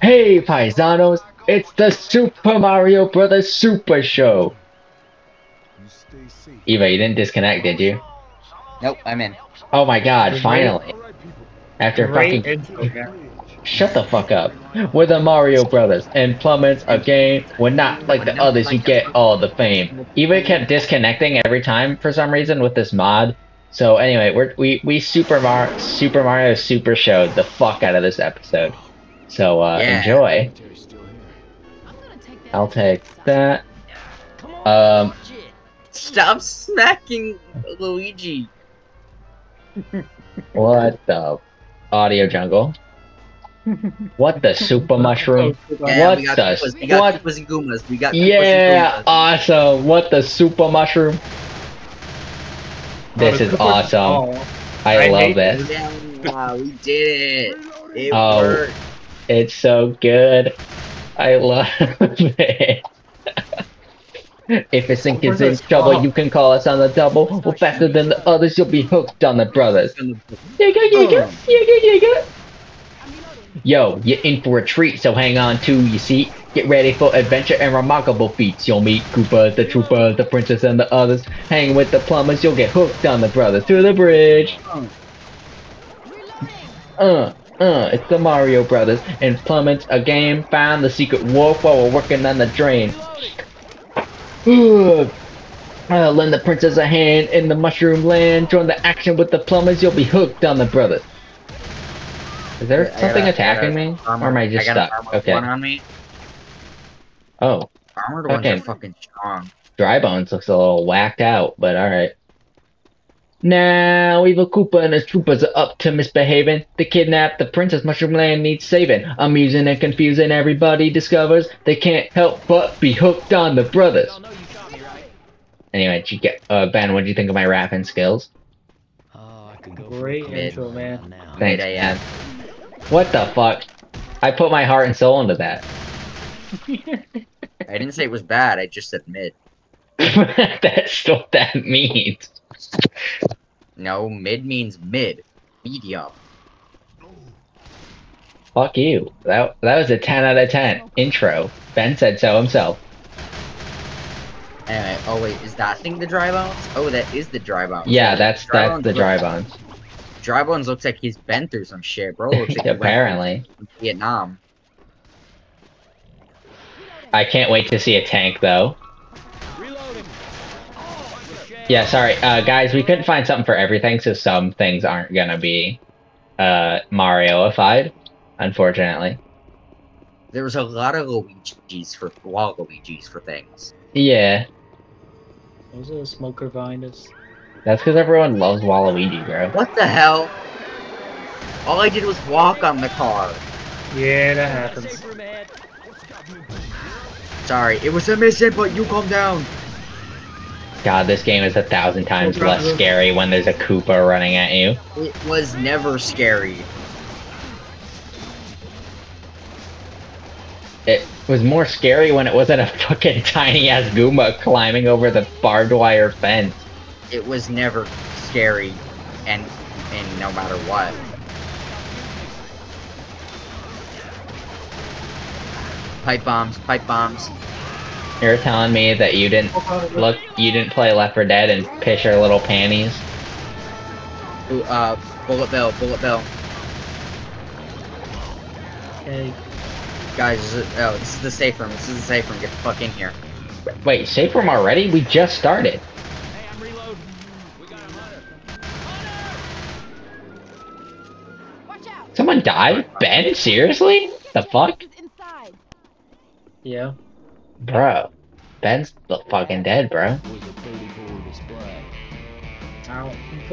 Hey, paisanos! It's the Super Mario Brothers Super Show! Eva, you didn't disconnect, did you? Nope, I'm in. Oh my god, finally. After Great fucking... intro, man. Shut the fuck up. We're the Mario Brothers, and Plummets a game. We're not like the others you get all the fame. Eva kept disconnecting every time for some reason with this mod. So anyway, we're, we we Super Mario Super Mario Super showed the fuck out of this episode. So uh, Yeah. enjoy. I'll take that. Um, Stop smacking Luigi. what the audio jungle? What the super mushroom? Yeah, What we got the- Koopas, we got what- Koopas and Goombas. We got Yeah, and awesome. What the super mushroom? This Oh, is Koopas- awesome. oh, I, I love hate this. Yeah, we did it. It Oh. worked. It's so good. I love it. if a sink is in trouble, you can call us on the double. Well, faster than the others, you'll be hooked on the brothers. Oh. Yo, you're in for a treat, so hang on to your seat. Get ready for adventure and remarkable feats. You'll meet Koopa, the Trooper, the Princess, and the others. Hang with the plumbers, you'll get hooked on the brothers to the bridge. Uh, uh, it's the Mario Brothers, and Plummets a game. Find the secret wharf while we're working on the drain. Uh, lend the princess a hand in the mushroom land. Join the action with the plumbers. You'll be hooked on the brothers. Is there got something attacking me, armor- or am I just I stuck? Okay. one on me. Oh, Armored ones Okay. are fucking strong. Dry Bones looks a little whacked out, but alright. Now, Evil Koopa and his troopers are up to misbehaving. They kidnapped the Princess Mushroom Land needs saving. Amusing and confusing, everybody discovers they can't help but be hooked on the brothers. Anyway, you get, uh, Ben, what do you think of my rapping skills? Oh, Great Mid. intro, man. Thanks, Mid man. AM. What the fuck? I put my heart and soul into that. I didn't say it was bad. I just said mid. That's what that means. No, mid means mid. Medium. Fuck you. That that was a 10 out of 10 intro. Ben said so himself. Anyway, oh wait, is that thing the dry bones? Oh, that is the dry bones. Yeah, that's Dry that's the dry bones. Dry bones looks like he's been through some shit, bro. Looks like Apparently. Vietnam. I can't wait to see a tank though. Yeah, sorry, uh, guys. We couldn't find something for everything, so some things aren't gonna be uh, Marioified, unfortunately. There was a lot of Luigi's for Waluigi's for things. Yeah, There's a smoker behind us. that's because everyone loves Waluigi, bro. What the hell? All I did was walk on the car. Yeah, that happens. Sorry, it was a mission, but you calm down. God, this game is a thousand times No less scary when there's a Koopa running at you. It was never scary. It was more scary when it wasn't a fucking tiny ass Goomba climbing over the barbed wire fence. It was never scary, and and no matter what. Pipe bombs, pipe bombs. You're telling me that you didn't look, you didn't play Left 4 Dead and piss your little panties? Ooh, uh, bullet bill, bullet bill. Okay. Guys, this is, oh, this is the safe room. This is the safe room. Get the fuck in here. Wait, safe room already? We just started. Hey, I'm reloading. We got him Watch out. Someone died? Ben? Seriously? The fuck? Yeah. Bro. Ben's the fucking dead, bro.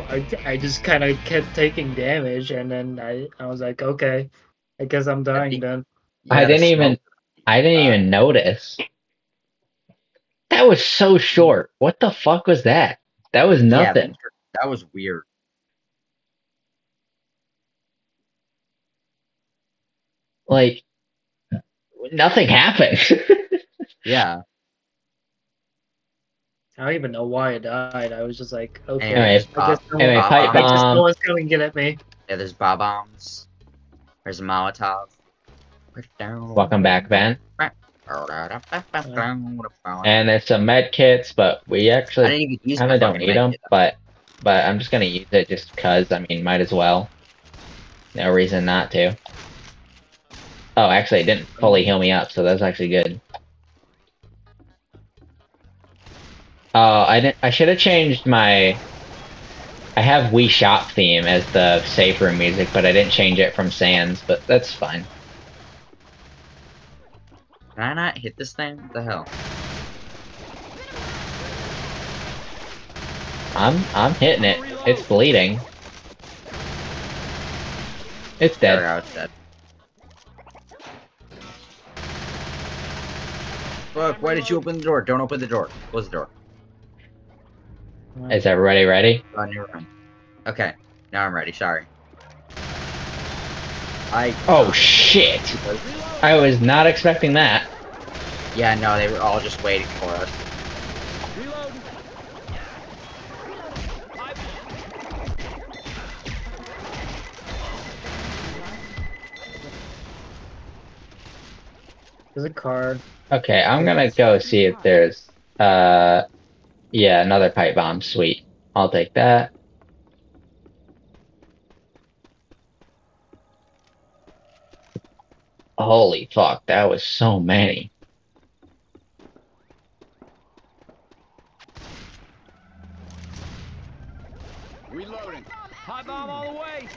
I, I just kind of kept taking damage, and then I, I was like, okay, I guess I'm dying think- then. I didn't even. I didn't Uh, even notice. That was so short. What the fuck was that? That was Yeah, nothing. that was weird. Like nothing happened. Yeah. I don't even know why I died. I was just like, okay, Anyway, Anyway, just I guess pop- no, anyway, pipe I guess bomb. no one's coming to get at me. Yeah, there's bob bombs. There's a Molotov. Welcome back, Ben. And there's some med kits, but we actually didn't even use kind of don't need them. kit. But but I'm just gonna use it just cause. I mean, might as well. No reason not to. Oh, actually, it didn't fully heal me up, so that's actually good. Oh, I didn't. I should have changed my. I have Wii Shop theme as the safe room music, but I didn't change it from Sans. But that's fine. Can I not hit this thing? What the hell? I'm I'm hitting it. It's bleeding. It's There dead. go, it's dead. Fuck, why did you open the door? Don't open the door. Close the door. Is everybody ready? Oh, never mind. Okay, now I'm ready, sorry. I... Oh shit! I was not expecting that. Yeah, no, they were all just waiting for us. There's a card. Okay, I'm gonna go see if there's uh yeah, another pipe bomb. Sweet. I'll take that. Holy fuck, that was so many. Reloading. Hot bomb all the way.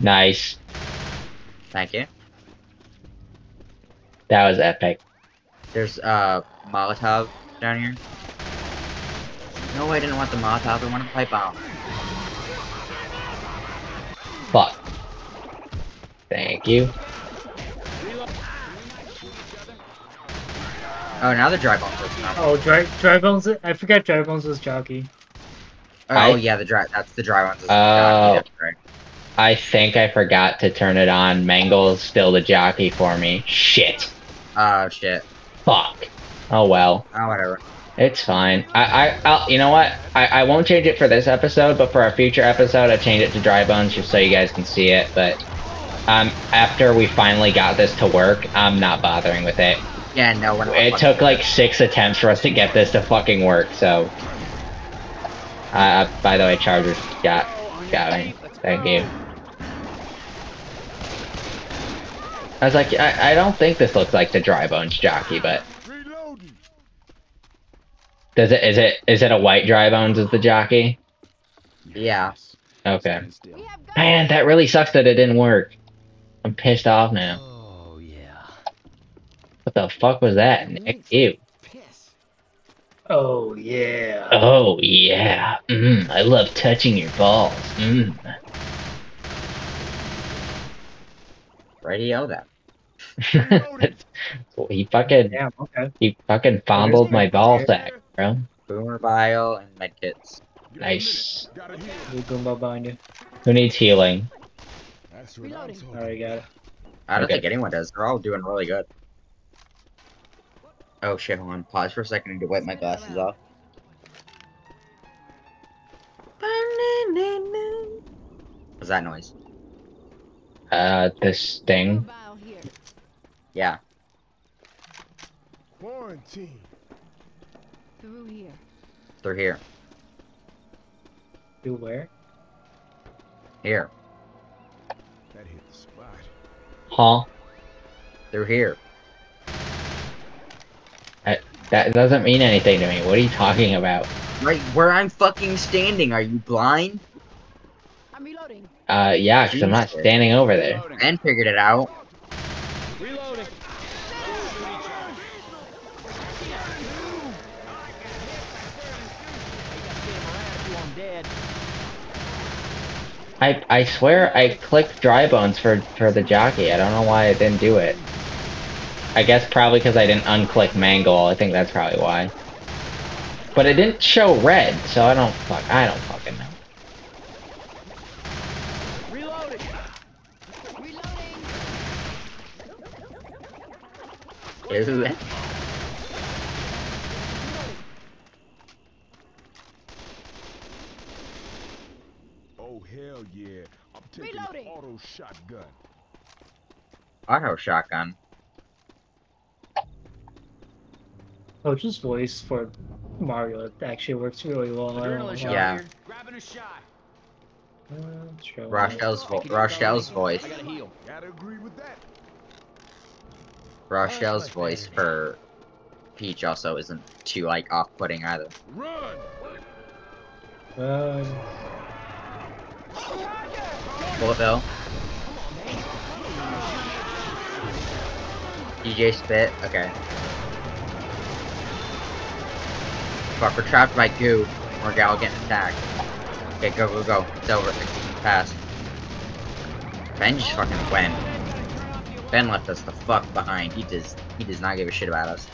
Nice. Thank you. That was epic. There's, uh, Molotov down here. No, I didn't want the Molotov, I wanted the pipe bomb. Fuck. Thank you. Oh, now the dry bombs. Oh, dry, dry bones. I forgot dry bones was jockey. Oh, I- yeah, the dry, that's the dry ones. Oh. That's right. I think I forgot to turn it on. Mangle's still the jockey for me. Shit. Oh, shit. Fuck. Oh well. Oh, whatever. It's fine. I, I, I'll, you know what? I, I won't change it for this episode, but for a future episode, I change it to dry bones just so you guys can see it. But, um, after we finally got this to work, I'm not bothering with it. Yeah, no, we're. It took like six attempts for us to get this to fucking work. So, uh, by the way, Chargers got got me. Thank you. I was like, I, I don't think this looks like the dry bones jockey, but Reloading. does it? Is it? Is it a white dry bones as the jockey? Yeah. Okay. Stand. Man, that really sucks that it didn't work. I'm pissed off now. Oh yeah. What the fuck was that, Nick? Ew. Piss. Oh yeah. Oh yeah. Mm, I love touching your balls. Mm. Radio that. he fucking Damn. Okay. he fucking fondled my ball sack, bro. Boomer Bile and Medkits. Give me a Nice. minute. Got it here. Blue Goomba behind you. Who needs healing? That's what I'm talking Alright, got it. I don't Okay. think anyone does. They're all doing really good. Oh shit, hold on. Pause for a second and to wipe my glasses off. What's that noise? Uh, this thing. Yeah. Quarantine. Through here. They're here. Through where? Here. That hit the spot. Huh? They're here. That doesn't mean anything to me. What are you talking about? Right where I'm fucking standing. Are you blind? I'm reloading. Uh, yeah, because I'm not standing over there. Reloading. Ben figured it out. Reloading. I I swear I clicked dry bones for for the jockey. I don't know why I didn't do it. I guess probably because I didn't unclick Mangle. I think that's probably why. But it didn't show red, so I don't fuck. I don't fucking know. Reloading. it? Oh hell Hell yeah. I'm taking Reloading. the auto shotgun. Auto shotgun. Coach's voice for Mario actually works really well. I don't know Adrenaline why. shot Yeah. here. Grabbing a shot. Uh, sure. Rochelle's, vo- I can do it, Rochelle's Dominic. voice. I gotta heal. Gotta agree with that. Rochelle's voice for Peach also isn't too like off-putting either. Run! Uh, Bullet Bill. DJ Spit. Okay. Fuck, we're trapped by goo. Or Gal getting attacked. Okay, go, go, go. It's over. Fast. Ben just fucking went. Ben left us the fuck behind. He does. He does not give a shit about us.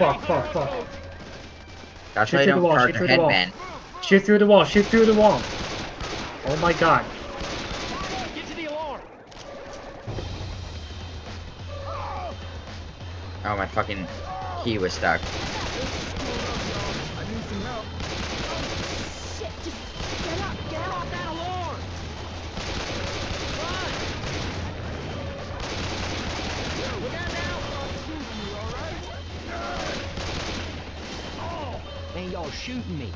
Fuck, fuck, fuck. That's Shoot why I through the wall, shoot through the wall. Shoot through the wall, shoot through the wall. Oh my god. Oh, my fucking key was stuck. I need some help. Shit, just get up, get Turn up. off that alarm. Run. Look out now. Oh, man, y'all shooting me.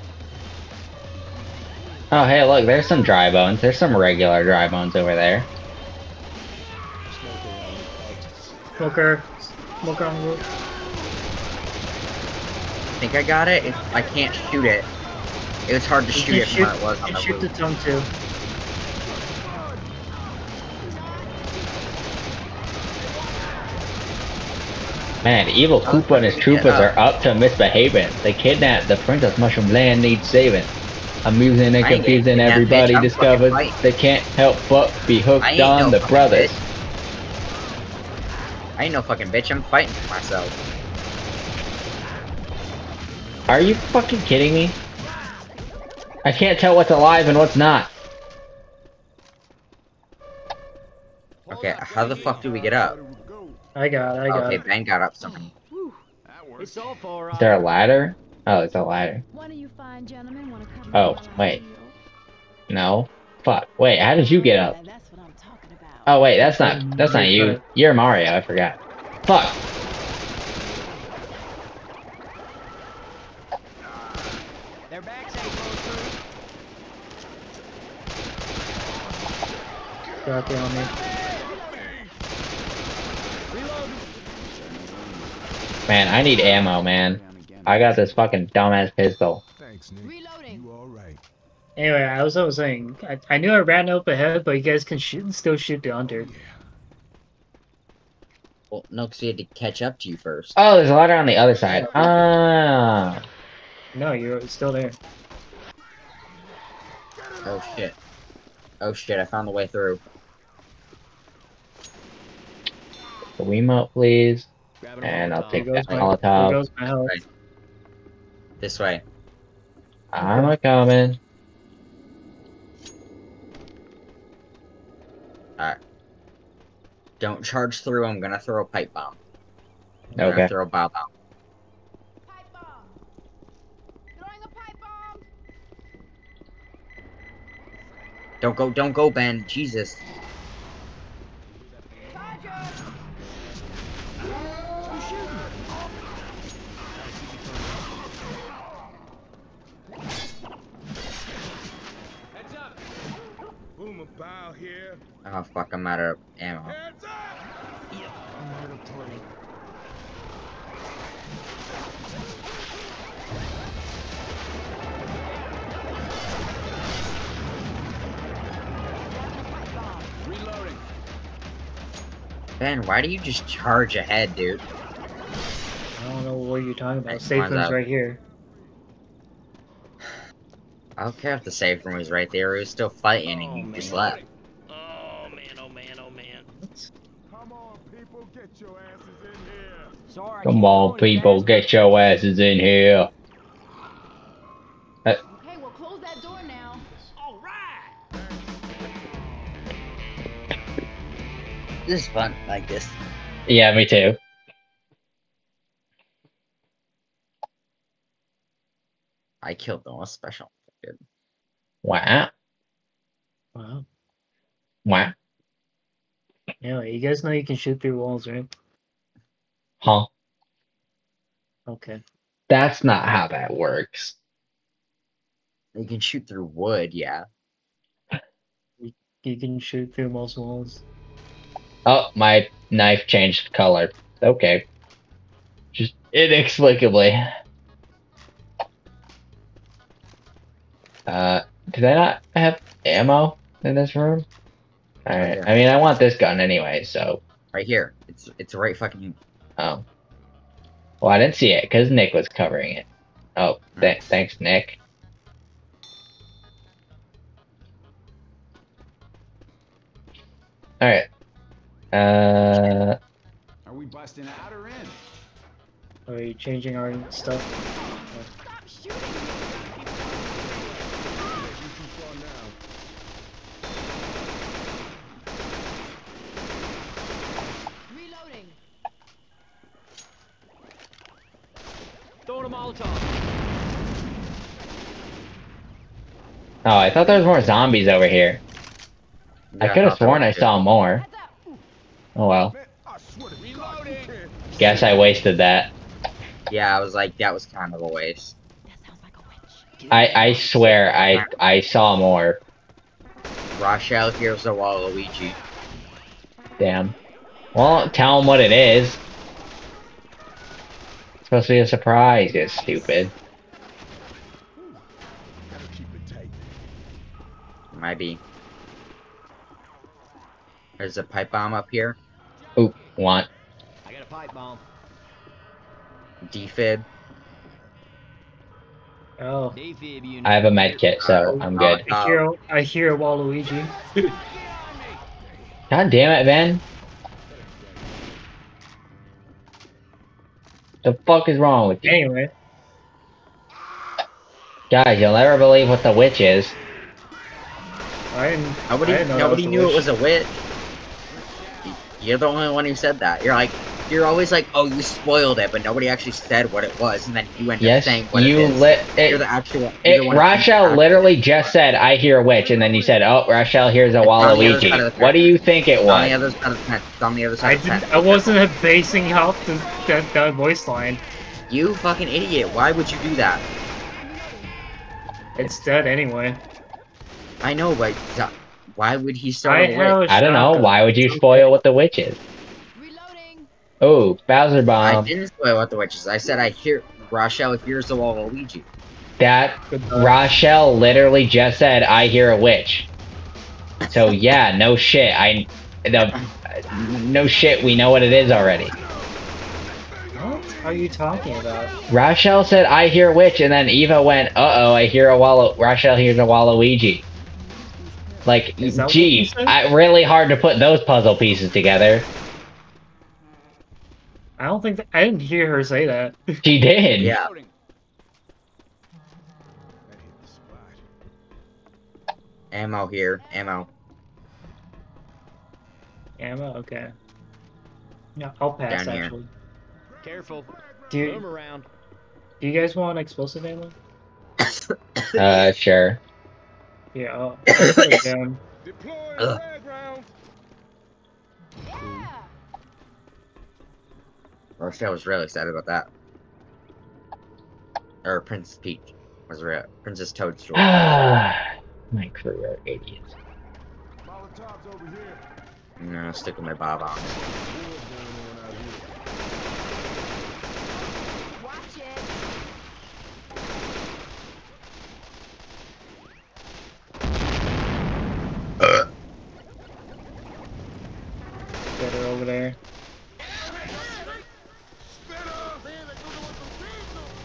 Oh, hey, look, there's some dry bones. There's some regular dry bones over there. Smoker. Smoker on roof. I think I got it. It- I can't shoot it. It was hard to You shoot can it from shoot, where it was you on the shoot the tongue too. Man, evil oh, Koopa and his troopers are up to misbehaving. They kidnapped the Princess Mushroom Land needs saving. Amusing and confusing, everybody bitch. Discovers they can't help but be hooked on no the brothers. bitch. I ain't no fucking bitch. I'm fighting for myself. Are you fucking kidding me? I can't tell what's alive and what's not. Okay, how the fuck do we get up? Where we go? I got it, I got Okay, it. Ben got up something. That works. It's all for Is there a ladder? Oh, it's a ladder. One of you fine gentlemen want to come Oh, wait. No. Fuck. Wait, how did you get up? Yeah, that's what I'm talking about. Oh wait, that's not that's not you. You're Mario, I forgot. Fuck. Their backs ain't closed through. Got on me. Man, I need ammo, man. I got this fucking dumbass pistol. Thanks, Nick. Reloading. You alright. Anyway, I was, I was saying, I, I knew I ran up ahead, but you guys can shoot, still shoot the under. Yeah. Well, no, because we had to catch up to you first. Oh, there's a ladder on the other side. Ah. No, you're still there. Oh shit. Oh shit, I found the way through. The Wiimote, please. Grabbing And I'll take that goes my, there Molotov. goes my health. Right. This way. I'm a coming. Don't charge through, I'm gonna throw a pipe bomb. I'm gonna Okay. throw a bomb bomb. Pipe bomb. Throwing a pipe bomb. Don't go, don't go, Ben. Jesus. Charger. Who's shooting? Heads up. Boomer bow here. Oh fuck, I'm out of ammo. Heads up! I'm a little twenty. Reloading. Ben, why do you just charge ahead, dude? I don't know what you're talking about. Right, Safe room's up. right here. I don't care if the safe room was right there. He was still fighting, and you oh, just left. Oh man, oh man, oh man. Come on, people, get your asses in here. Sorry. Come on, people, get your asses in here. Uh, okay, well close that door now. All right. This is fun, like this. Yeah, me too. I killed the most special. Wow. Wow. Wow. Anyway, you guys know you can shoot through walls, right? Huh. Okay. That's not how that works. You can shoot through wood, yeah. You can shoot through most walls. Oh, my knife changed color. Okay. Just inexplicably. Uh, did I not have ammo in this room? Alright, Yeah. I mean, I want this gun anyway, so. Right here. It's it's right fucking Oh. Well, I didn't see it because Nick was covering it. Oh, th- thanks, Nick. Alright. Uh, Are we busting out or in? Are you changing our stuff? Stop shooting You too far now. Reloading. Throwing a Molotov. Oh, I thought there was more zombies over here. I could have sworn I saw more. Oh well. I swear to God, you Reloading. can't. Guess I wasted that. Yeah, I was like, that was kind of a waste. That sounds like a witch. I I swear I I saw more. Rochelle, here's a Waluigi. Damn. Well, tell him what it is. It's supposed to be a surprise. You stupid. Gotta keep it tight. Might be. There's a pipe bomb up here. Oop. Want? I got a pipe bomb. Defib. Oh. Defib unit. I have a med kit, so oh, I'm good. Oh. I hear I hear Waluigi. God damn it, Ben. The fuck is wrong with you? Anyway, Guys, you'll never believe what the witch is. I didn't. Nobody, I didn't know that nobody was knew a it was a witch. You're the only one who said that. You're like, you're always like, oh, you spoiled it, but nobody actually said what it was, and then you end Yes, up saying what you it is. lit you're it. the actual. you're It, the one Rochelle who- literally just said, "I hear a witch," and then you said, "Oh, Rochelle hears a It's on the other side of Waluigi." What do you think it It's on the was? other side of the fence. It's on the other side I of the didn't. fence. I wasn't basing off the, that, that voice line. You fucking idiot! Why would you do that? It's dead anyway. I know, but why would he start I a have witch? a I don't know. Why would you spoil what the witch is? Reloading. Oh, Bowser Bomb. I didn't spoil what the witch is. I said I hear Rochelle hears the Waluigi. That Rochelle literally just said, "I hear a witch." So yeah, no shit. I the no shit. We know what it is already. What are you talking about? Rochelle said, "I hear a witch," and then Eva went, "Uh oh, I hear a Wallow." Rochelle hears a Waluigi. Like, Is that what you gee, said? I, really hard to put those puzzle pieces together. I don't think that, I didn't hear her say that. She did. Yeah. Reloading. That hit the spot. Ammo here. Ammo. Ammo. Okay. Yeah, I'll pass Down here. actually. Careful. Do you, Boom around. do you guys want explosive ammo? Uh, sure. Yeah, I'll, I'll Rochelle was really excited about that. Or Princess Peach was real. Princess Toadstool. My crew are idiots. Molotovs over here. no, stick with my bob on. On out here. Watch it. Get her over there.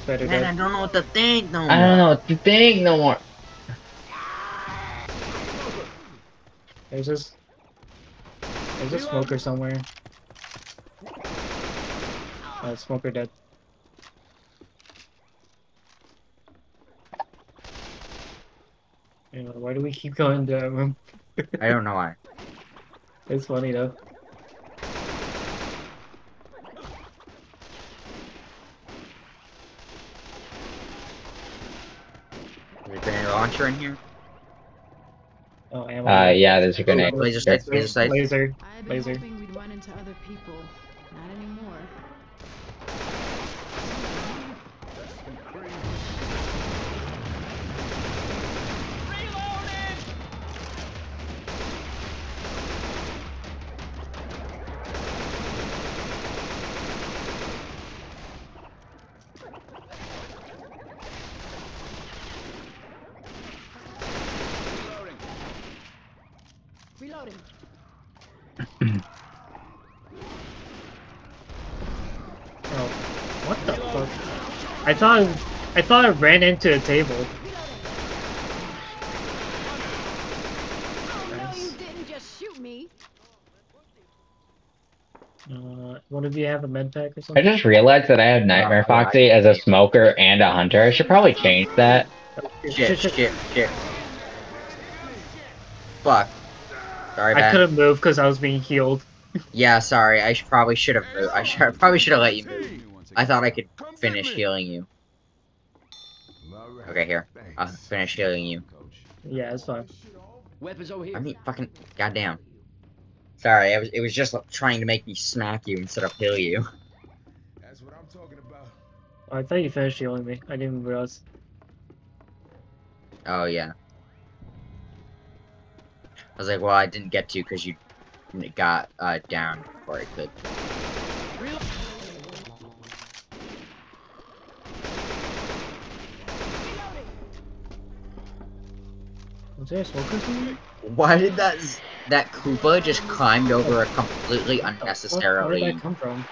Better Man, I don't know what to think no more. I don't know what to think no more. There's this. There's a smoker somewhere. Oh, smoker dead. Anyway, why do we keep going to that room? I don't know why. It's funny though. Launcher in here? Oh, ammo. Uh, yeah, there's a grenade. Laser sight, laser sight. Laser. laser. I've been Laser. hoping we'd run into other people. Not anymore. Thought I thought I ran into a table. Nice. you didn't just shoot me. Uh, one of you have a med pack or something? I just realized that I have Nightmare Uh, Foxy as a smoker and a hunter. I should probably change that. Shit, shit, shit. Fuck. Sorry, I couldn't move because I was being healed. Yeah, sorry. I should, probably should have moved. I should probably should have let you move. I thought I could Come finish healing you. Okay, here. I'll finish healing you. Yeah, it's fine. Weapons over here. I mean, fucking goddamn. Sorry, I was. It was just trying to make me smack you instead of heal you. That's what I'm talking about. I thought you finished healing me. I didn't even realize. Oh yeah. I was like, well, I didn't get to because you got uh, down before I could. Was there a smoker somewhere? Why did that that Koopa just climbed over a completely unnecessarily? Where did unnecessarily that come from?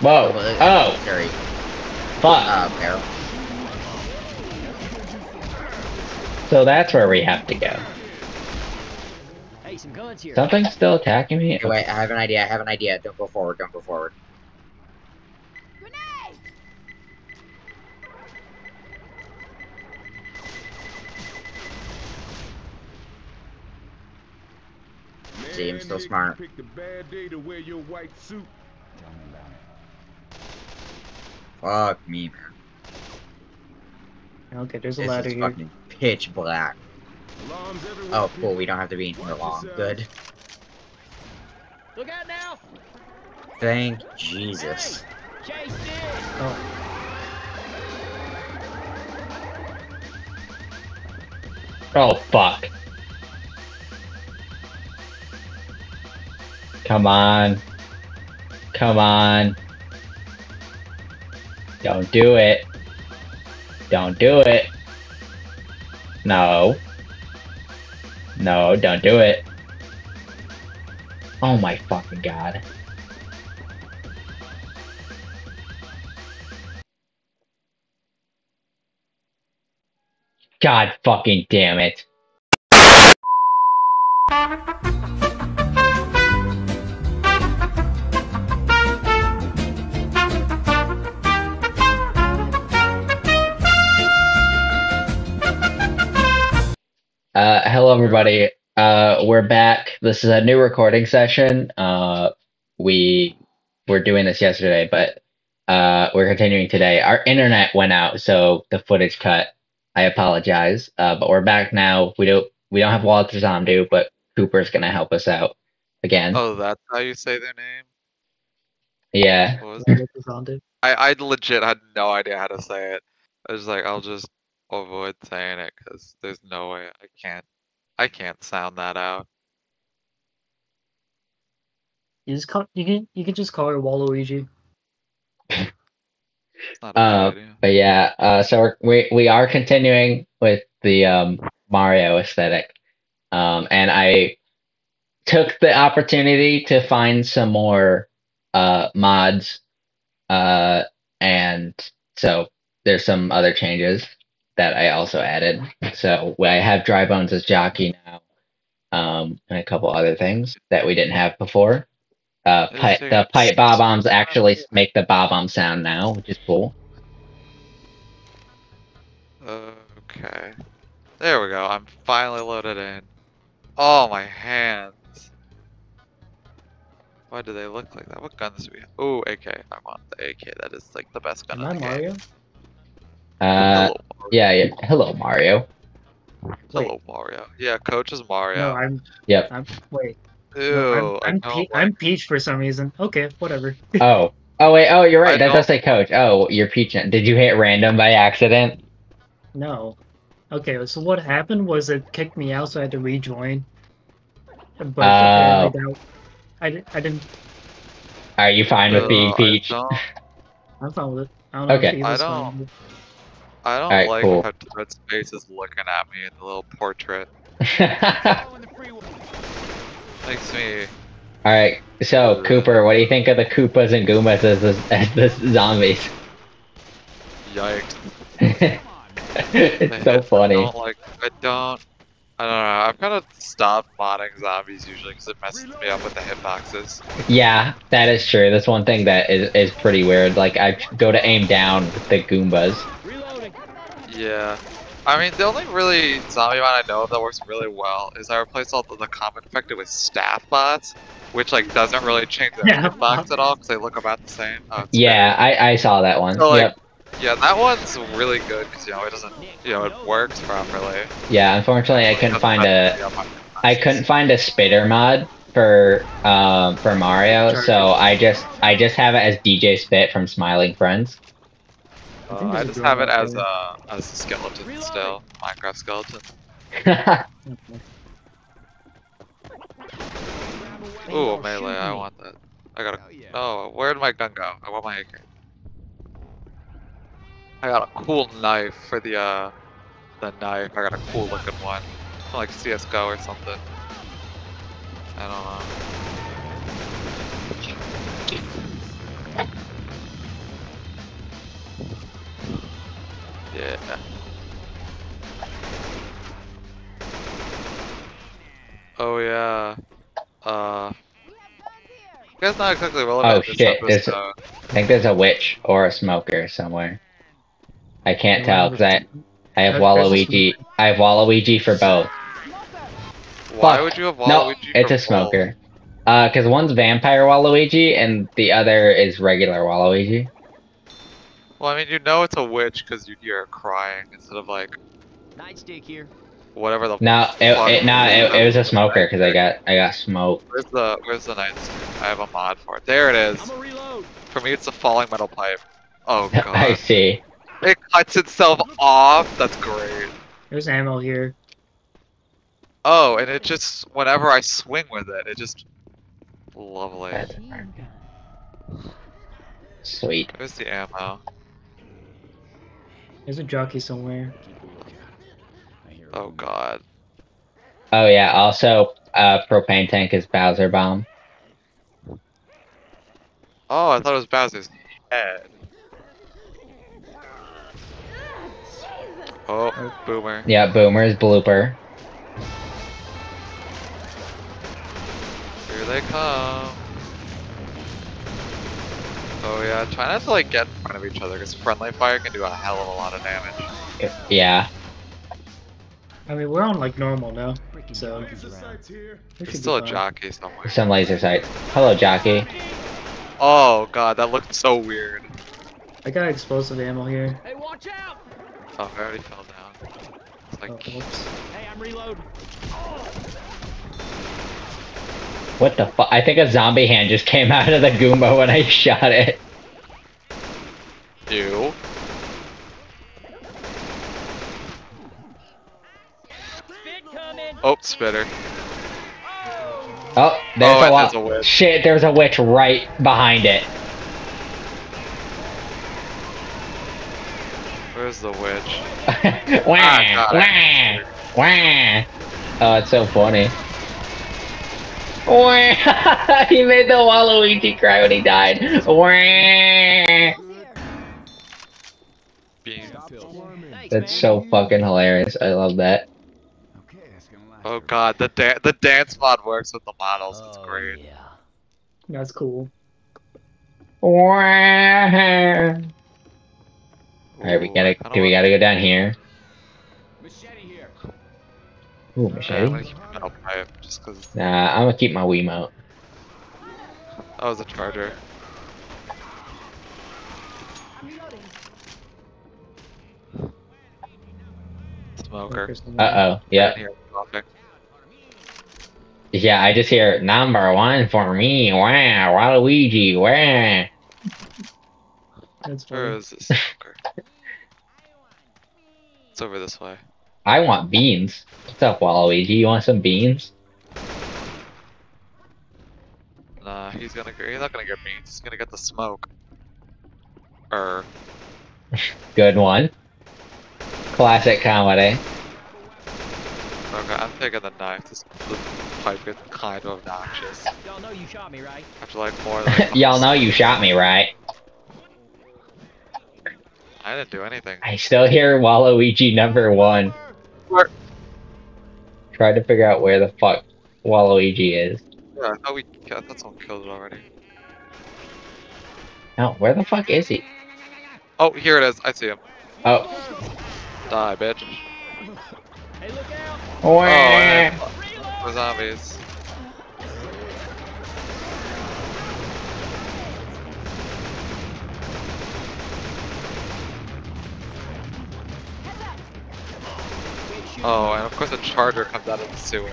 Whoa! Oh! unnecessary Fuck! uh, barrel? So that's where we have to go. Hey, some guns here. Something's still attacking me? Okay, wait, I have an idea. I have an idea. Don't go forward. Don't go forward. See, I'm still smart. Picked a bad day to wear your white suit. Fuck me, man. Okay, there's a This ladder is here. fucking pitch black. Alarms. Oh, cool. We don't have to be in here Watch long. Good. Look out now. Thank Jesus. Chase. Oh, Oh, fuck. Come on. Come on. Don't do it. Don't do it. No. No, don't do it. Oh my fucking god. God fucking damn it. Uh, hello everybody. Uh, we're back. This is a new recording session. Uh, we were doing this yesterday, but uh, we're continuing today. Our internet went out, so the footage cut. I apologize. Uh, but we're back now. We don't we don't have Walter Zamdu, but Cooper's gonna help us out again. Oh, that's how you say their name? Yeah. What was I guess it's. I, I legit had no idea how to say it. I was like, I'll just avoid saying it because there's no way I can't. I can't sound that out. You just call, you can you can just call her Waluigi. It's not a Uh. But yeah, uh, so we're, we we are continuing with the um, Mario aesthetic, um, and I took the opportunity to find some more uh, mods, uh, and so there's some other changes that I also added. So I have Dry Bones as jockey now, um, and a couple other things that we didn't have before. Uh, Is pipe, there- the pipe bob bombs actually make the bob bomb sound now, which is cool. Okay. There we go. I'm finally loaded in. Oh, my hands. Why do they look like that? What guns do we have? Oh, AK. I want the AK. That is like the best gun Am in I the game. Mario? Uh, Hello. yeah, yeah. Hello, Mario. Hello, Mario. Yeah, Coach is Mario. No, I'm. Yep. I'm. Wait. Ew. no, I I'm, I'm, Pe- I'm Peach for some reason. Okay, whatever. Oh. Oh wait. Oh, you're right. I That don't- does say coach. Oh, you're peaching. Did you hit random by accident? No. Okay, so what happened was it kicked me out, so I had to rejoin. But apparently I, I didn't. Are you fine with being Ugh, Peach? I'm fine with it. I don't know Okay. if I don't- with it. I don't Alright, like cool. how Toad's face is looking at me in the little portrait. Makes me. All right. So Cooper, what do you think of the Koopas and Goombas as the, as the zombies? Yikes. it's so I funny. don't like. I don't. I don't know. I've kind of stopped modding zombies usually because it messes me up with the hitboxes. Yeah, that is true. That's one thing that is, is pretty weird. Like I go to aim down with the Goombas. Reloading. Yeah. I mean, the only really zombie mod I know of that works really well is I replaced all the, the common infected with staff bots, which like doesn't really change the Yeah. hitbox at all because they look about the same. Oh, it's Yeah, I, I saw that one. So, like, yep. Yeah, that one's really good because you know it doesn't, you know, it works properly. Yeah. Unfortunately, I couldn't find have a to be on I my- couldn't find a spitter mod for um for Mario, Sure. so I just I just have it as DJ Spit from Smiling Friends. I Uh, think I just have it out as there. a as a skeleton still, Minecraft skeleton. Okay. Ooh, melee. I want that. I got a. Oh, where did my gun go? I want my AK. I got a cool knife for the uh, the knife. I got a cool looking one, like CS:GO or something. I don't know. Yeah. Oh yeah. Uh, you guys not exactly relevant Oh, this shit, there's- episode. I think there's a witch or a smoker somewhere. I can't tell because I I have There's- there's Waluigi. I have Waluigi for both. Why fuck. would you have Waluigi No, it's for a smoker. Uh, because one's vampire Waluigi and the other is regular Waluigi. Both? Well, I mean, you know it's a witch because you hear her crying instead of like Nightstick here. whatever the. No, it, it, no, it, it was a smoker because I got I got smoked. Where's the Where's the night? I have a mod for it. There it is. I'm a reload. For me, it's a falling metal pipe. Oh god. I see. it cuts itself off. That's great. There's ammo here. Oh, and it just whenever I swing with it, it just lovely. That's sweet. Where's the ammo? There's a jockey somewhere. Oh god. Oh yeah. Also, uh, propane tank is Bowser bomb. Oh, I thought it was Bowser's head. Oh, boomer. Yeah, Boomer's blooper. Here they come. Oh yeah, try not to like get in front of each other because friendly fire can do a hell of a lot of damage. Yeah. I mean, we're on like normal now, so Laser sights here. we There's still a jockey somewhere. Some laser sight. Hello, jockey. Oh god, that looked so weird. I got explosive ammo here. Hey, watch out! Oh, I already fell down. It's Oh, like, whoops. Hey, I'm reloading. What the fuck? I think a zombie hand just came out of the Goomba when I shot it. ew. Oh, spitter. Oh, there's Oh, a there's a witch. Shit, there's a witch right behind it. Where's the witch? wah, Ah, wah, wah. Oh, it's so funny. Wah. he made the Waluigi cry when he died. Wah. That's so fucking hilarious. I love that. Okay, that's gonna last. Oh god, the da- the dance mod works with the models. It's Oh, great. Yeah. That's cool. Wah. Alright, we gotta, I do we gotta go down here? Machete here. Ooh, Yeah, I'm gonna keep metal pipe just because Nah, I'm gonna keep my Wiimote. that was a charger. I'm reloading. This smoker. Uh oh. Yeah. I. Yeah, I just hear number one for me. Wow, Waluigi. Wow. That's Where funny. this smoker? it's over this way. I want beans. What's up, Waluigi? You want some beans? Nah, he's gonna. He's not gonna get beans. He's gonna get the smoke. Er. Good one. Classic comedy. Okay, I'm taking the knife. This the pipe gets kind of obnoxious. Y'all know you shot me, right? After like more than. like, Y'all know you shot me, right? I didn't do anything. I still hear Waluigi number one. Where? Try to figure out where the fuck Waluigi is. Yeah, I thought we. I thought someone killed it already. No, where the fuck is he? Oh, here it is. I see him. Oh. Die, bitch. Hey, look out! Oh, Wah. and the zombies. Oh, and of course a charger comes out of the sewer.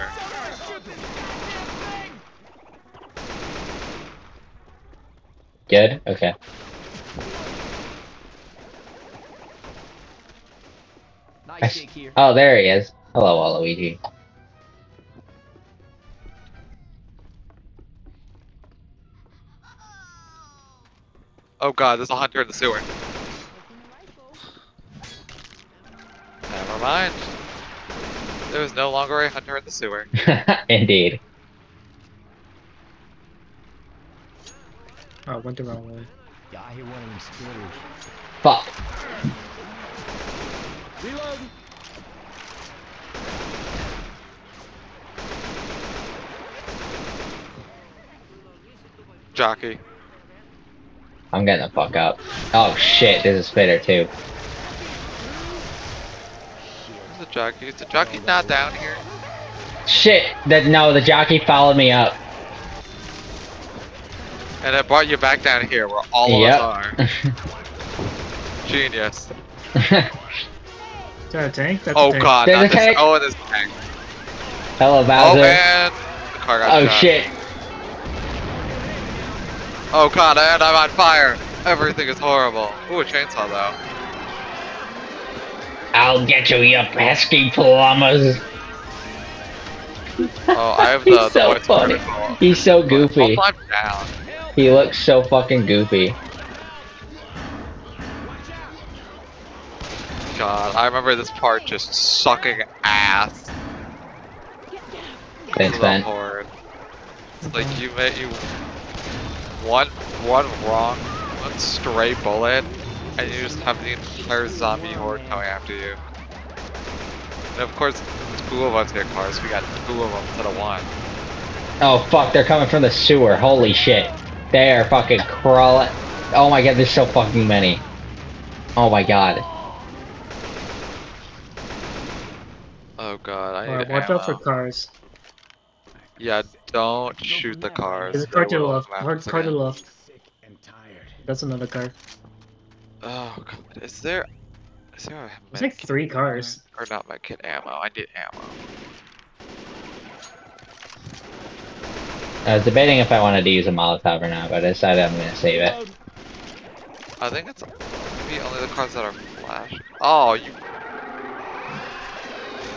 Good? Okay. Nice here. Oh, there he is. Hello, Waluigi. Oh god, there's a hunter in the sewer. Never mind. There is no longer a hunter in the sewer. Indeed. Oh, I went the wrong way. Yeah, I hear one of them spitters. Fuck. Reloading. Jockey. I'm getting the fuck up. Oh shit, there's a spitter too. Where's the jockey? Is the jockey not down here? Shit! That no, the jockey followed me up. And it brought you back down here where all of us are. Genius. Is that a tank? That's a Oh tank. god, There's not a this. tank. Oh, this tank. Hello, Bowser. Oh man! The car got Oh shot. shit. Oh god, and I'm on fire! Everything is horrible. Ooh, a chainsaw though. I'll get you, you pesky plumbers. Oh, I have the, He's the so funny. control. He's so goofy. I'll climb down. He looks so fucking goofy. God, I remember this part just sucking ass. Thanks, horde. It's like you made you one one wrong, one stray bullet, and you just have the entire zombie horde coming after you. And of course, two of us get cars. We got two of them instead of one. Oh fuck, they're coming from the sewer. Holy shit. They are fucking crawling. Oh my god, there's so fucking many. Oh my god. Oh god, I need Alright, watch out for cars. Yeah, don't shoot the cars. There's a car They to the will left. come Car, after us car to the left. That's another car. Oh god, is there? Is there a There's like three cars. Or not my kit ammo? I need ammo. I was debating if I wanted to use a Molotov or not, but I decided I'm gonna save it. I think it's maybe only the cars that are flash. Oh, you.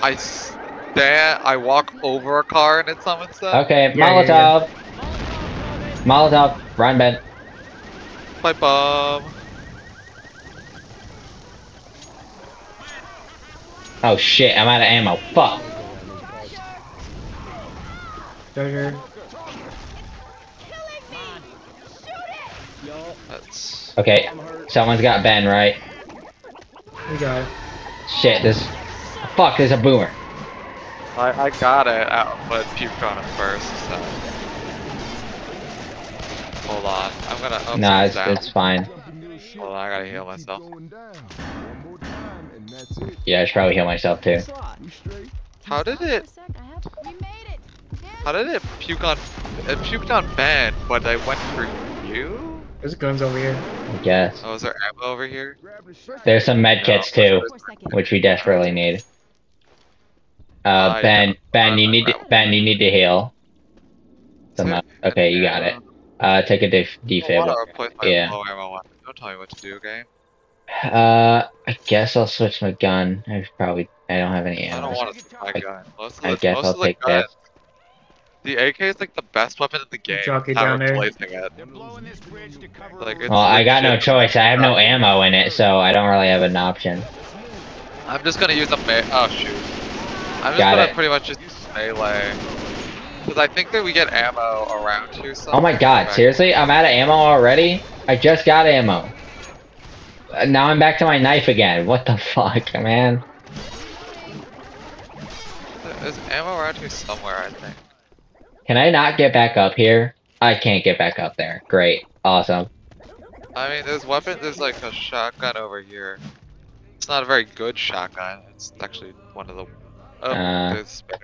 I stand. I walk over a car and it summons them. Okay, Yeah, yeah, Molotov. Molotov, run Ben. Pipe bomb. Oh shit, I'm out of ammo. Fuck. Charger. Y'all, That's. Okay, someone's got Ben, right? We got it. Shit, this. Fuck, there's a boomer. I I got it, out, but puked on it first. So. Hold on. I'm gonna. Oh, Nah, someone's it's, down. it's fine. Hold on, I gotta heal myself. Yeah, I should probably heal myself too. Slot. We straight. How did it? We made it. How did it puke on? It puked on Ben, but I went for you. There's guns over here. I guess. Oh, is there ammo over here? Grab the shit. There's some med No. too, which we desperately need. Uh, I Ben, Ben, you need to, Ben, you need to heal. Some, Is okay, you got it. Uh, take a def- defib. wanna replace my Yeah. low. Don't tell me what to do, game. Uh, I guess I'll switch my gun. I probably, I don't have any ammo. I don't want to switch my gun. Most of I the, guess most I'll of the take guns, this. The AK is like the best weapon in the game. Jockey I'm down there. replacing it. They're blowing this bridge to cover Like, a it's Well, I got no choice. I have no ammo in it, so I don't really have an option. I'm just gonna use a me- oh shoot. I'm just Got gonna it. pretty much just use melee. Because I think that we get ammo around here Oh my god, Right. seriously? I'm out of ammo already? I just got ammo. Now I'm back to my knife again. What the fuck, man? There's ammo around here somewhere, I think. Can I not get back up here? I can't get back up there. Great. Awesome. I mean, there's weapon. There's like a shotgun over here. It's not a very good shotgun. It's actually one of the. Oh, Uh. there's a.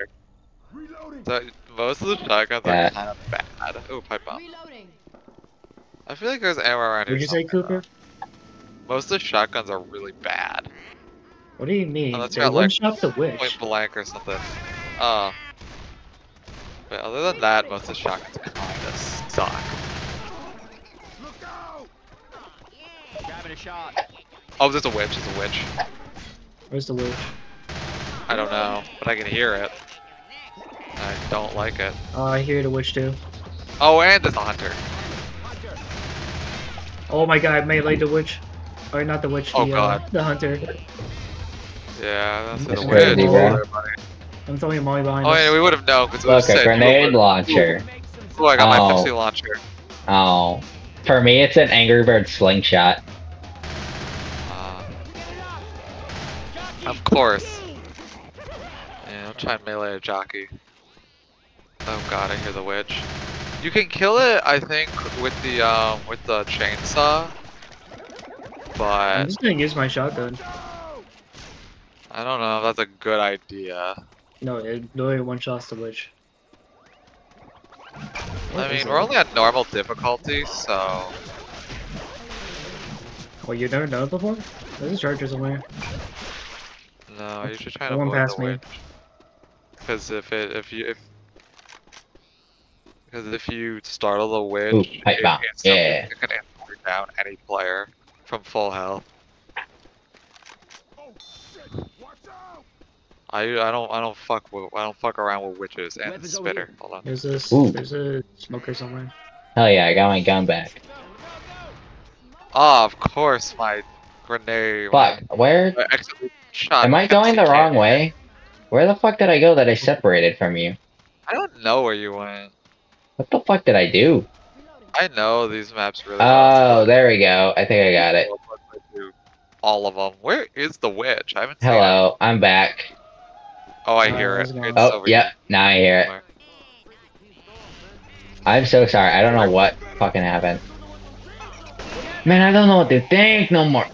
Reloading. So, most of the shotguns Yeah. are kind of bad. Oh, pipe bomb. Reloading. I feel like there's ammo around here. What'd you say, Cooper? though. Most of the shotguns are really bad. What do you mean? Oh, that's they got, like, shot the witch. Point blank or something. Uh. But other than that, most of the shotguns kinda suck. Look out! Grabbing a shot. Oh, there's a witch. There's a witch. Where's the witch? I don't know, but I can hear it. I don't like it. Oh, I hear the witch too. Oh, and there's a hunter. Oh my god, melee the witch. Or not the witch, Oh the, god. Uh, the hunter. Yeah, that's That's the crazy, witch. bro. Oh, I'm throwing a molly behind yeah, us. we would have known because it Look, a said. grenade Ooh, launcher. Ooh, I got my Oh. Pepsi launcher. Oh. For me, it's an Angry Bird slingshot. Uh, of course. Yeah, I'm trying to melee a jockey. Oh god, I hear the witch. You can kill it, I think, with the um with the chainsaw. I'm just gonna use my shotgun. I don't know if that's a good idea. No, it literally one shots the witch. What I mean, we're it? only on normal difficulty, so Well, you've never done it before? There's a charger somewhere. no, I usually try to Go on avoid past the me. witch. Because if it if you if because if you startle the witch, Ooh, pipe it bomb. Yeah. it can instantly down any player from full health. Oh shit! Watch out! I I don't I don't fuck with I don't fuck around with witches and Weapons over spitter. here. Hold on. There's a Ooh. there's a smoker somewhere. Hell yeah, I got my gun back. Oh, of course, my grenade. Fuck, where? my- shot. Am I going the wrong can. way? Where the fuck did I go that I separated from you? I don't know where you went. What the fuck did I do? I know these maps really Oh, well. there we go. I think I got it. All of them. Where is the witch? I haven't seen it. Hello, I'm back. Oh, I hear it. how's it going? It's Oh, over yep, now I hear it. I'm so sorry. I don't know what fucking happened. Man, I don't know what to think no more.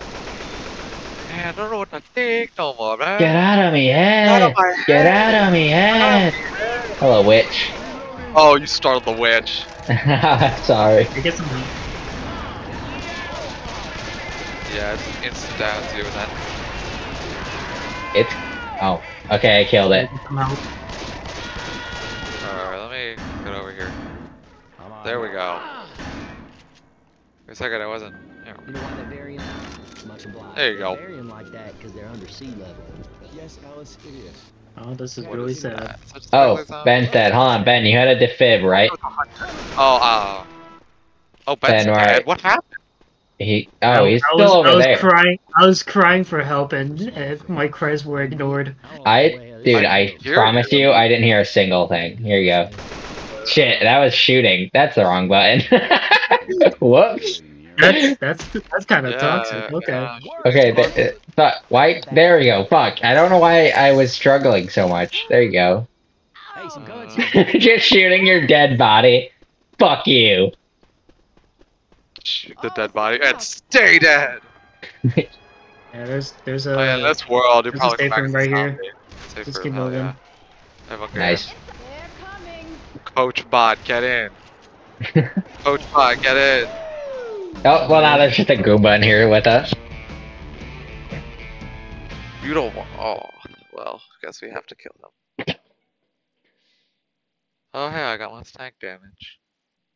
Man, I don't know what to think no more, man. Get out of me Out head. of my Get out of me Out head. of head. Hello, witch. Oh, you startled the witch. sorry. I get some heat. Yeah, it's instant down too, and then It's. Oh, okay, I killed it. Alright, let me get over here. There we go. For a second, I wasn't. There. You know why they're? Much obliged. There you go. They're like that because they're under sea level. Yes, Alice, it is. Oh, this is What really is sad. that? Oh, silly sound. Ben said, hold on, Ben, you had a defib, right? Oh, uh. Oh, Ben's Ben, dead. right. What happened? He. Oh, he's I still was, over I was there. crying. I was crying for help, and, and my cries were ignored. I, dude, I I promise you, I didn't hear a single thing. Here you go. Shit, that was shooting. That's the wrong button. Whoops. That's that's that's kind of Yeah, toxic. Okay. yeah. Okay, th- th- fuck. Why? There we go. Fuck. I don't know why I was struggling so much. There you go. Hey, some guns. Just shooting your dead body. Fuck you. Shoot the dead body and stay dead. Yeah, there's there's a oh yeah, in this world, you're there's a probably safe room back right here. zombie. Safe Just keep moving. yeah. Everyone get Nice. They're coming. in. Coach Bot, get in. Coach Bot, get in. Oh, well, now there's just a Goomba in here with us. You don't want. Oh, well, guess we have to kill them. Oh hey, I got less tank damage.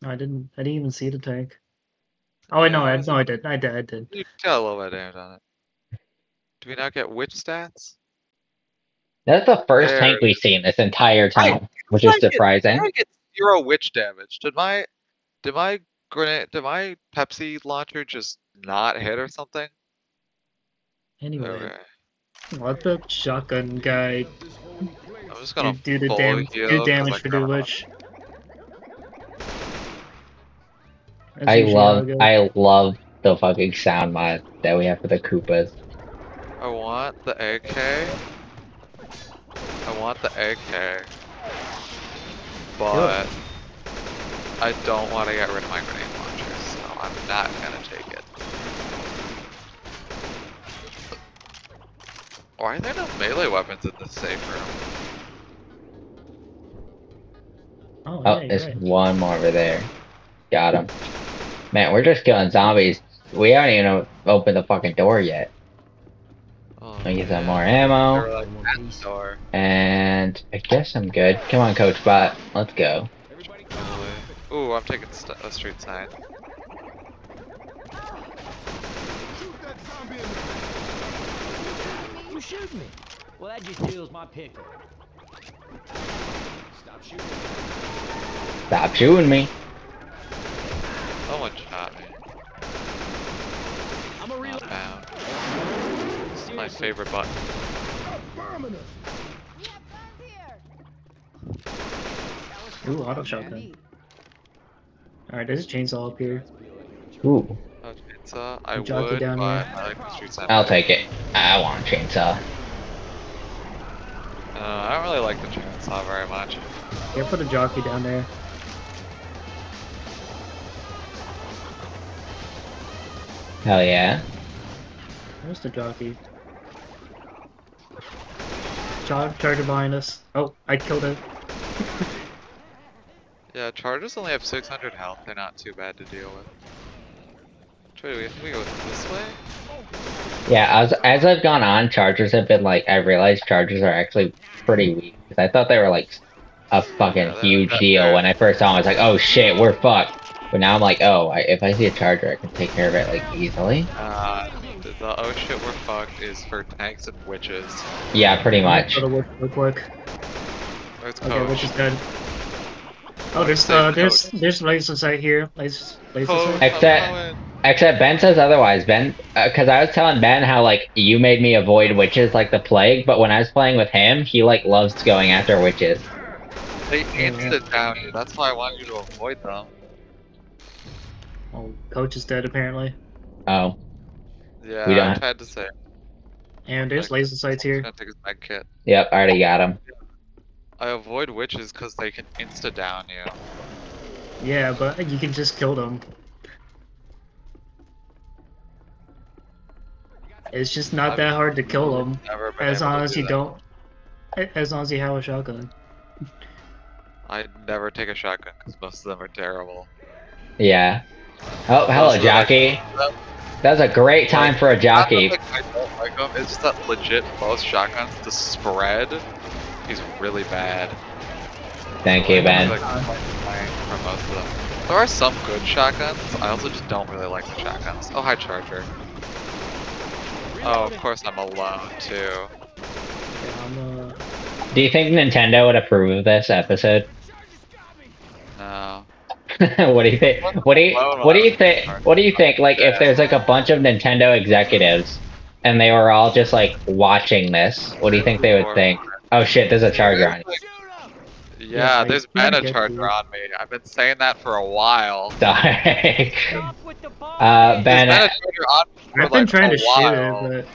No, I didn't. I didn't even see the tank. Oh, wait, no, I no, I did. I did. I did. You got a little bit of damage on it. Do we not get witch stats? That's the first There. tank we've seen this entire Right. time, which is I get- surprising. I get zero witch damage. Did my did my grenade did my Pepsi launcher just not hit or something? Anyway, Okay. let the shotgun guy I'm just gonna do the full damage. heal Do 'cause damage for the got- witch. I love. I love the fucking sound mod that we have for the Koopas. I want the AK. I want the AK. But I don't want to get rid of my grenade launcher, so I'm not gonna take it. Why are there no melee weapons in this safe room? Oh, Oh, yeah, you're there's right. one more over there. Got him. Man, we're just killing zombies. We haven't even opened the fucking door yet. Oh, Let me get some more ammo. like, One "At piece. the door." And I guess I'm good. Come on, Coach Bot. Let's go. Probably. Ooh, I'm taking st a street sign. Shoot that zombie in the You shoot me. Well, that just kills my pickle. Stop shooting. Stop shooting me. Someone shot me. I'm a real. Not bound. My favorite button. Affirmative. We have guns here. Ooh, auto shotgun. Alright, there's a chainsaw up here. Ooh, Oh, chainsaw. I Jockey would, down but here. I like the street sign. I'll take it. I want a chainsaw. Uh, I don't really like the chainsaw very much. Yeah, put a jockey down there. Hell yeah. Where's the jockey? Char charger behind us. Oh, I killed it. Yeah, chargers only have 600 health. They're not too bad to deal with. Wait, do we think we go this way? Yeah, as as I've gone on, chargers have been like I realized chargers are actually pretty weak. 'Cause I thought they were like a fucking Yeah, they're- huge they're- deal they're- when I first saw them. I was like, oh shit, we're fucked. But now I'm like, oh, I, if I see a charger, I can take care of it like easily. Uh, the, the oh shit we're fucked is for tanks and witches. Yeah, pretty much. Go to work real quick. Where's Okay, Coach? which is dead. Oh, there's uh, there's there's laser sight here. Laser laser Coach, Except- Except Ben says otherwise. Ben, because I was telling Ben how like you made me avoid witches like the plague, but when I was playing with him, he like loves going after witches. They instant down you. That's why I want you to avoid them. Oh, coach is dead apparently. Oh, Yeah, We I don't- tried to say. And there's Like, laser sights I'm here. gonna take his med kit. yep, already got him. I avoid witches because they can insta down you. Yeah, but you can just kill them. It's just not that hard to kill them, Never been as able long to as do you that. don't. As long as you have a shotgun. I never take a shotgun because most of them are terrible. Yeah. Oh, hello, Most of them are- jockey. That's a great time for a jockey. I don't like them. It's just that legit most shotguns, the spread is really bad. Thank you, Ben. Like, for most of them. There are some good shotguns. I also just don't really like the shotguns. Oh, hi, Charger. Oh, of course I'm alone too. Do you think Nintendo would approve of this episode? No. what do you think? What do you What do you think? What do you think? Like, if there's like a bunch of Nintendo executives and they were all just like watching this, what do you think they would think? Oh shit, there's a charger on you. Yeah, Yeah, I there's can't been a charger on me. I've been saying that for a while. Sorry. Stop with the bomb. uh, There's Ben, been a I, charger on me for I've been like trying a to while, shoot it,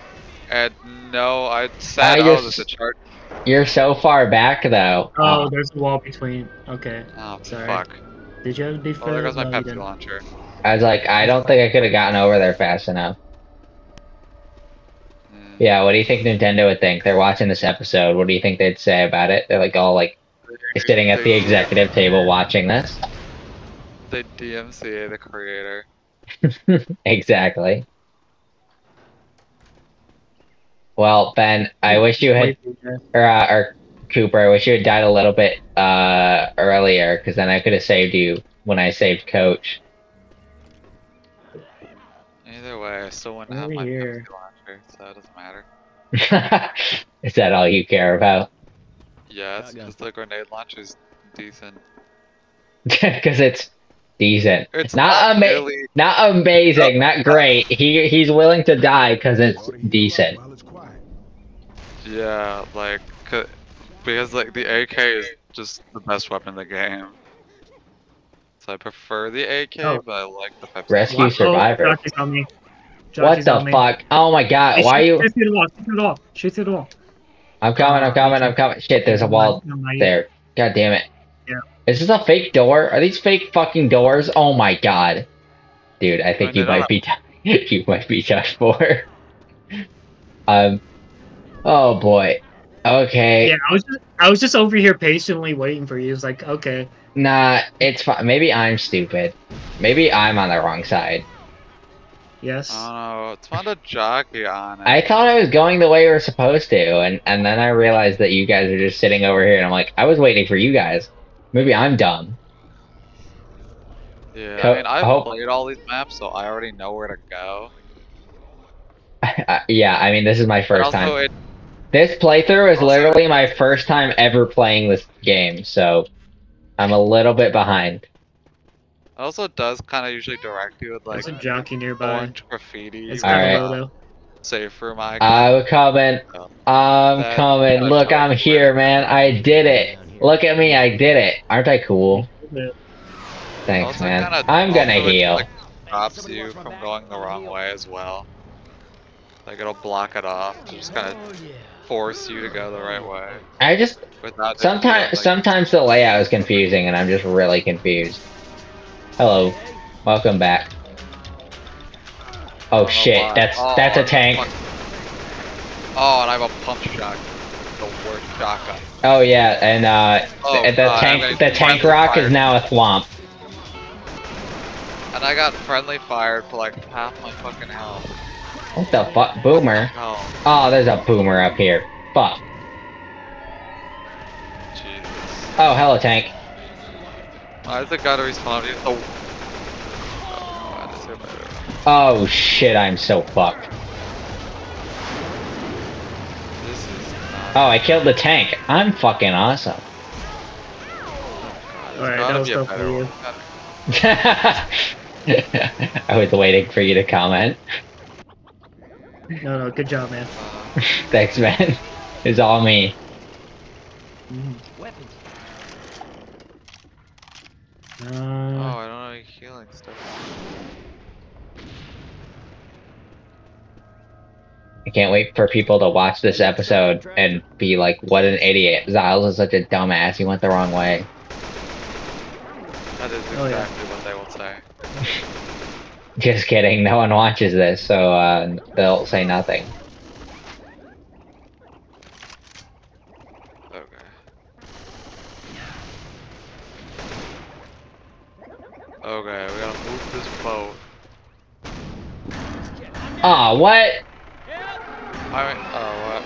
and no, I said, I oh, just- there's a charger. you're so far back though. but oh, there's a wall between. Okay, Oh, Sorry. fuck. did you have to defend? Oh, there goes my No, Pepsi launcher. I was like, I don't think I could have gotten over there fast enough. Yeah, what do you think Nintendo would think? They're watching this episode. What do you think they'd say about it? They're like all like sitting at the executive table watching this. They DMCA the creator. exactly. Well, Ben, I wish you had Wait for you guys. or, uh, or Cooper. I wish you had died a little bit uh, earlier, because then I could have saved you when I saved Coach. Either way, I still wouldn't have my here. Pepsi launcher, so it doesn't matter. Is that all you care about? Yes, Shotgun. because the grenade launcher's decent. Because it's decent. It's not not ama- really- not amazing, not great. He he's willing to die because it's decent. While it's quiet. Yeah, like, because like the AK is just the best weapon in the game. So I prefer the AK, Oh. but I like the Pepsi. Rescue survivor. Oh, What the me. fuck? Oh my god! Hey, Why are you? Shoot through the wall. Shoot through the wall. Shoot through the wall. I'm coming. I'm coming. I'm coming. Shit! There's a wall No, not yet. there. God damn it. Yeah. Is this a fake door? Are these fake fucking doors? Oh my god. Dude, I think you might be you might be touched for. um Oh boy. Okay. Yeah, I was just I was just over here patiently waiting for you. It's like, okay, Nah, it's fine. Maybe I'm stupid. Maybe I'm on the wrong side. Yes. I don't know. It's fun to jockey on it. I thought I was going the way we were supposed to, and, and then I realized that you guys are just sitting over here, and I'm like, I was waiting for you guys. Maybe I'm dumb. yeah, Co- I mean, I've hope- played all these maps, so I already know where to go. Uh, yeah, I mean, this is my first also, time. it This playthrough is Also- literally my first time ever playing this game, so I'm a little bit behind. Also does kind of usually direct you with like There's a jockey nearby. orange graffiti. It's kind Alright. of low though. Safe room icon. I'm coming. Oh. I'm That- coming. that Look, I'm tells here, man. I did it. Look at me, I did it. Aren't I cool? Yeah. Thanks, Also man. kinda- I'm gonna also it, heal. like, stops you from going the wrong way as well. Like it'll block it off just kind of force you to go the right way I just sometimes like- sometimes the layout is confusing, and I'm just really confused. Hello, welcome back. I Oh shit, why. that's Oh, that's a tank. Oh, and I have a pump shot. The worst shotgun. Oh yeah, and uh, Oh, the, the tank the tank rock is now a thwomp. And I got friendly fired for like half my fucking health. What the fuck, boomer? Oh, Oh, there's a boomer up here. Fuck. Jesus. Oh, hello, tank. Why is the guy to respawn? He's the. Oh, God, this is better. Oh shit, I'm so fucked. This is not. Oh, I killed the tank. I'm fucking awesome. God, there's Alright, gotta that was tough for you. I was waiting for you to comment. No, no, good job, man. Thanks, man. It's all me. Mm-hmm. Weapons. Oh, Uh, I don't know any healing stuff. I can't wait for people to watch this episode and be like, what an idiot. Zyles is such a dumbass. He went the wrong way. That is Oh, yeah. exactly what they will say. Just kidding. No one watches this, so uh, they'll say nothing. Okay. Okay, we gotta move this boat. Aw, what? I mean, oh,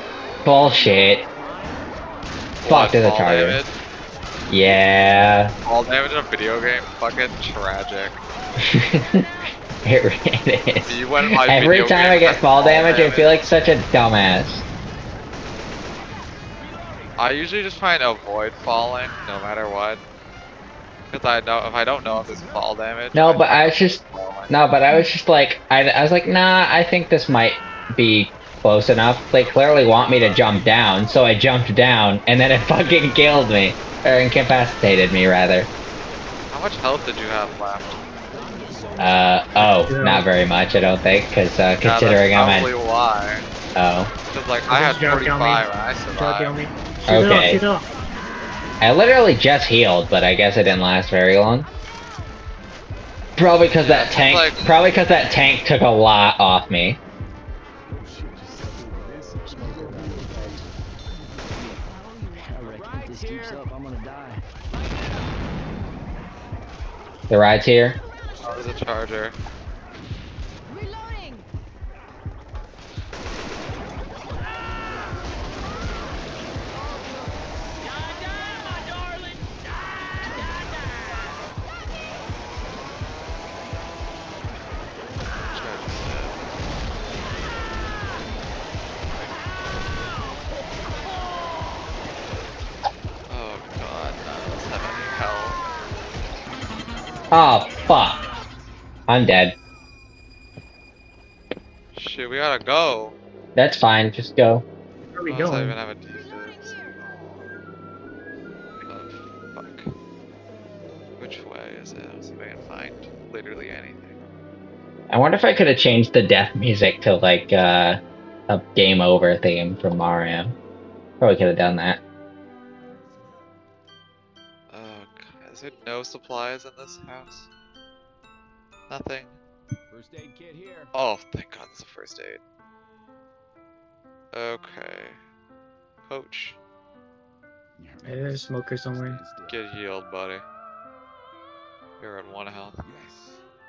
Bullshit. what? Fuck, What, there's a charger. damage? Yeah. Fall damage in a video game? Fucking tragic. it, it is. You went my Every time I get fall fall damage, I feel like such a dumbass. I usually just try and avoid falling, no matter what. Because I know if I don't know if it's fall damage. No, but try I was just to fall in. no, but I was just like I, I was like, nah, I think this might be close enough. They clearly want me to jump down, so I jumped down, and then it fucking killed me or incapacitated me rather. How much health did you have left? Uh oh, Yeah. not very much, I don't think, because uh, Yeah, that's considering I'm probably at why. oh, Because like I had There's a jockey me. 45 and I jockey on survived. me. Shoot it off, Okay. Shoot it off. I literally just healed, but I guess it didn't last very long. Probably because Yeah, that tank. like- Probably because that tank took a lot off me. I reckon if this keeps up, I'm gonna die. The ride's here. Oh, there's a charger. Oh, fuck. I'm dead. Shit, we gotta go. That's fine, just go. Where are we Unless I even have a defense. Oh, fuck. Which way is it? Let's see if I can find literally anything. I wonder if I could have changed the death music to like uh, a game over theme from Mario. Probably could have done that. No supplies in this house? Nothing. First aid kit here. Oh, thank God, this is a first aid. Okay. Coach, There's a smoker somewhere. get healed, buddy. You're at one health.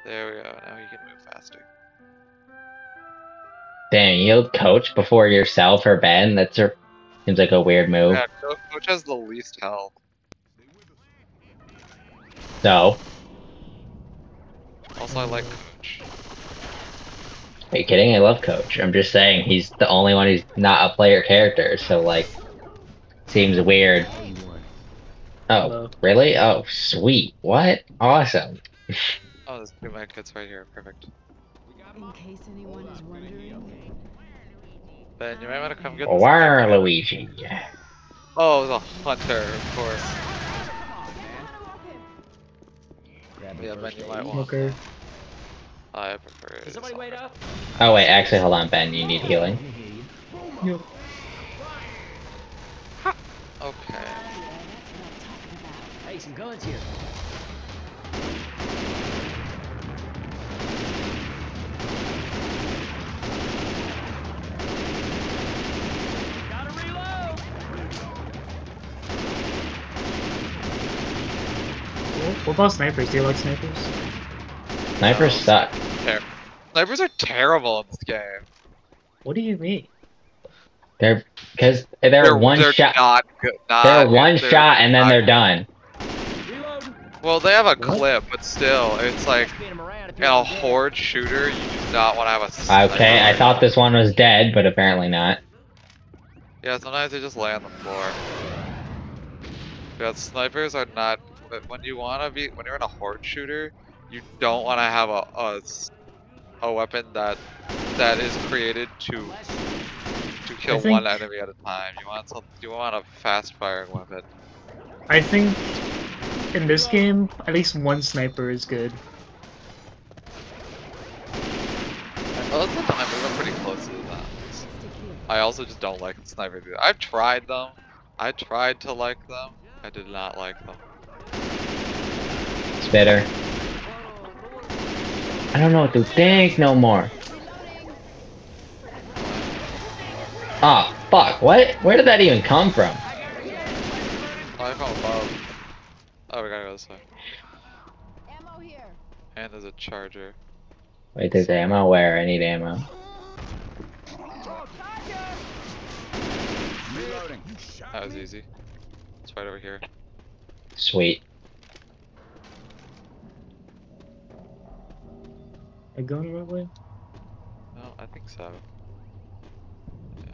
There we go. Now you can move faster. Damn, yield coach before yourself or Ben. That's a, seems like a weird move. Yeah, Coach has the least health. So, Also, I like Coach. are you kidding? I love coach. I'm just saying he's the only one who's not a player character. So like, seems weird. Oh, Hello. really? Oh, sweet. What? Awesome. Oh, there's two med kits right here. Perfect. In case anyone is wondering. Ben, you might want to come get this. Where, med. Luigi? Oh, the hunter, of course. Yeah, Ben, you might want. Smoker. I prefer it. Can somebody wait up? Oh wait, actually, hold on, Ben. You need healing. Yep. Okay. Hey, some guns here. What what about snipers? Do you like snipers? Snipers suck. Ter- Snipers are terrible in this game. What do you mean? They're because they're, one they're shot. Not good. Not, They're one they're shot and then they're done. Well, they have a What? clip, but still, it's like Spin 'em around if in a horde shooter, you do not want to have a. Sniper. Okay, I thought this one was dead, but apparently not. Yeah, sometimes they just lay on the floor. Yeah, snipers are not. But when you want to be, when you're in a horde shooter, you don't want to have a, a, a weapon that that is created to to kill think- one enemy at a time. You want some. You want a fast firing weapon. I think in this game, at least one sniper is good. Well, the snipers are pretty close to that. I also just don't like snipers. I've tried them. I tried to like them. I did not like them. Spitter. I don't know what to think no more. Oh fuck! What? Where did that even come from? Oh, I found above. Oh, we gotta go this way. Ammo here. And there's a charger. Wait, there's ammo. Where? I need ammo. That was easy. It's right over here. Sweet. I going the right way? No, I think so. Yeah.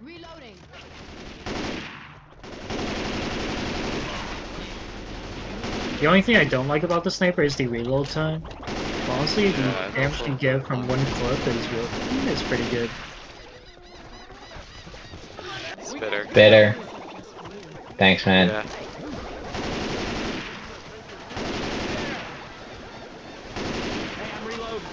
Reloading. The only thing I don't like about the sniper is the reload time. Honestly, the Yeah, damage you for- get from one clip is real is pretty good. Spitter. Bitter. Thanks, man. Yeah. Hey, I'm reloading.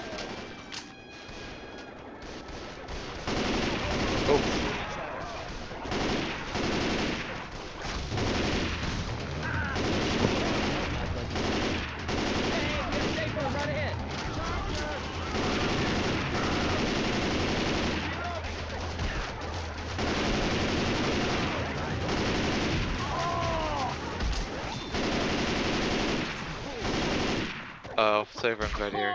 Save room's right here.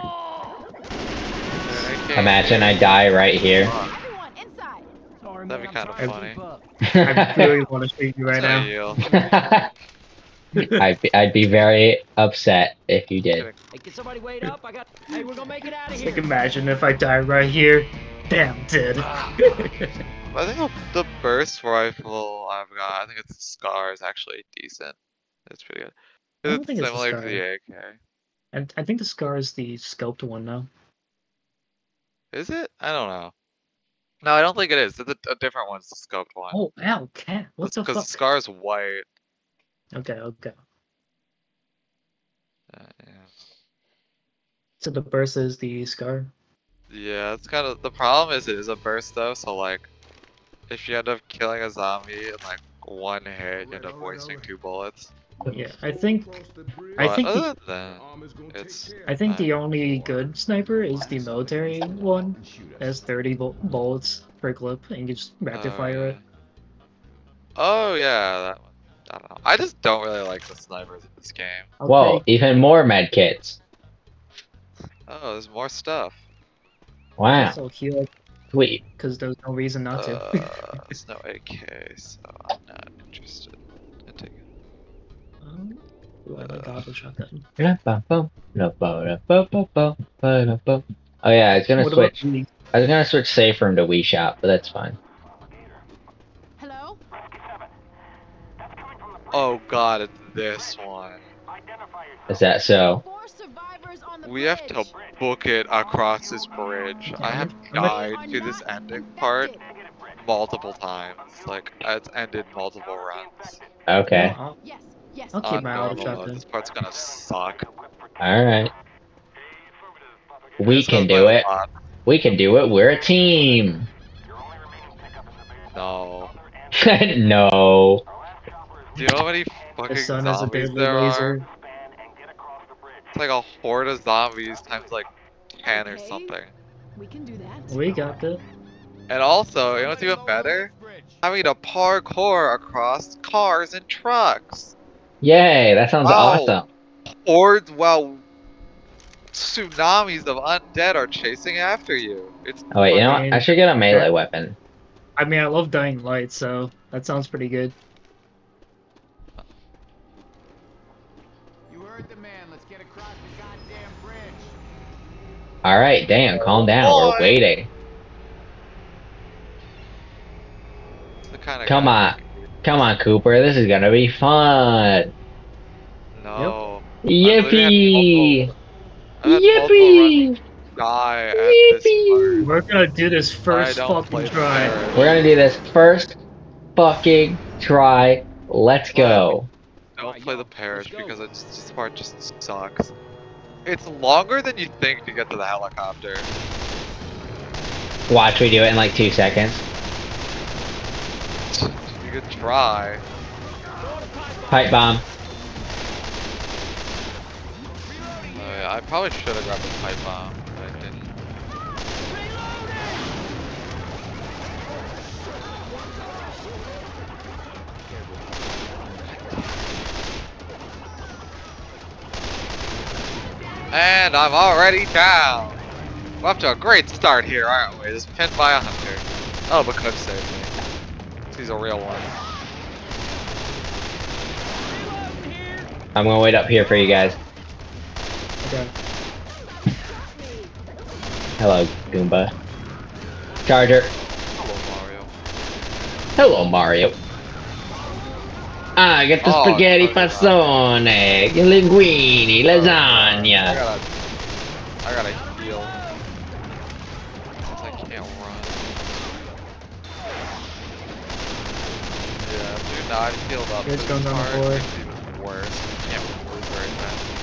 Imagine I die right here. Everyone inside. Sorry, That'd be I'm kinda trying to funny. keep up. I really want to shoot you right It's a now. heal. I'd be, I'd be very upset if you did. Hey, can somebody wait up? I got. Hey, we're gonna make it out of Like imagine if I die right here. Damn, dead. Ah. I think the, the burst rifle I've got, I think it's Scar is actually decent. It's pretty good. I don't It's think it's a similar to the AK. And I think the scar is the scoped one now. Is it? I don't know. No, I don't think it is. It's a, a different one. It's the scoped one. Oh, ow, cat. What the Because fuck? Scar is white. Okay, okay. Uh, yeah. So the burst is the scar. Yeah, it's kind of the problem is it is a burst though, so like if you end up killing a zombie in like one hit, you end up wasting two bullets. Yeah, I think I But think the, other than it's I think the only good sniper is the military one. It has 30 bullets per clip, and you can just rapid Oh, fire it. Oh yeah, that one. I don't know. I just don't really like the snipers in this game. I'll Whoa, even more med kits. Oh, there's more stuff. Wow, So heal sweet. because there's no reason not to. Uh, there's no AK, so I'm not interested in taking. Ooh, I shotgun. Oh yeah, I was gonna What about switch. the- I was gonna switch safe room to Wii Shop, but that's fine. Hello? Oh god, it's this one. Is that so? Four survivors on the We have to bridge. book it across this bridge. I have died to this ending part multiple times. Like, it's ended multiple runs. Okay. I'll- Yes, yes. I'll keep On my uh, auto normal mode, shotgun. This part's gonna suck. Alright. We Just can do it. bot. We can do it. We're a team. No. no. Do you know how many The fucking sun has a zombies there laser. are? It's like a horde of zombies times like 10 or something. We can do that. We got this. And also, you know what's even better? Having to parkour across cars and trucks. Yay, that sounds Wow. awesome. Hordes while tsunamis of undead are chasing after you. It's Oh wait, you know what? I should get a melee weapon. I mean, I love Dying Light, so that sounds pretty good. You heard the man. Let's get across the goddamn bridge. Alright, damn, calm oh, down. We're waiting. the kind of Come on. Come on, Cooper. This is gonna be fun. No. Yippee! I've had multiple Yippee! die at this. We're gonna do this first fucking try. Terror. We're gonna do this first fucking try. Let's go. Don't play the parish because it's this part just sucks. It's longer than you think to get to the helicopter. Watch we do it in like two seconds. Could try. Pipe bomb. Oh, yeah, I probably should have grabbed the pipe bomb, but I didn't. And I'm already down. We're up to a great start here, aren't we? Just pinned by a hunter. Oh, but Cook saved me. He's a real one. I'm gonna wait up here for you guys. Okay. Hello, Goomba. Charger. Hello, Mario. Hello, Mario. Ah, get the Oh, spaghetti no, you're not. fassone, linguine, I lasagna. gotta, I gotta heal. Yeah, I've healed up. Here's This guns on the part floor. makes it even worse. You can't move very fast.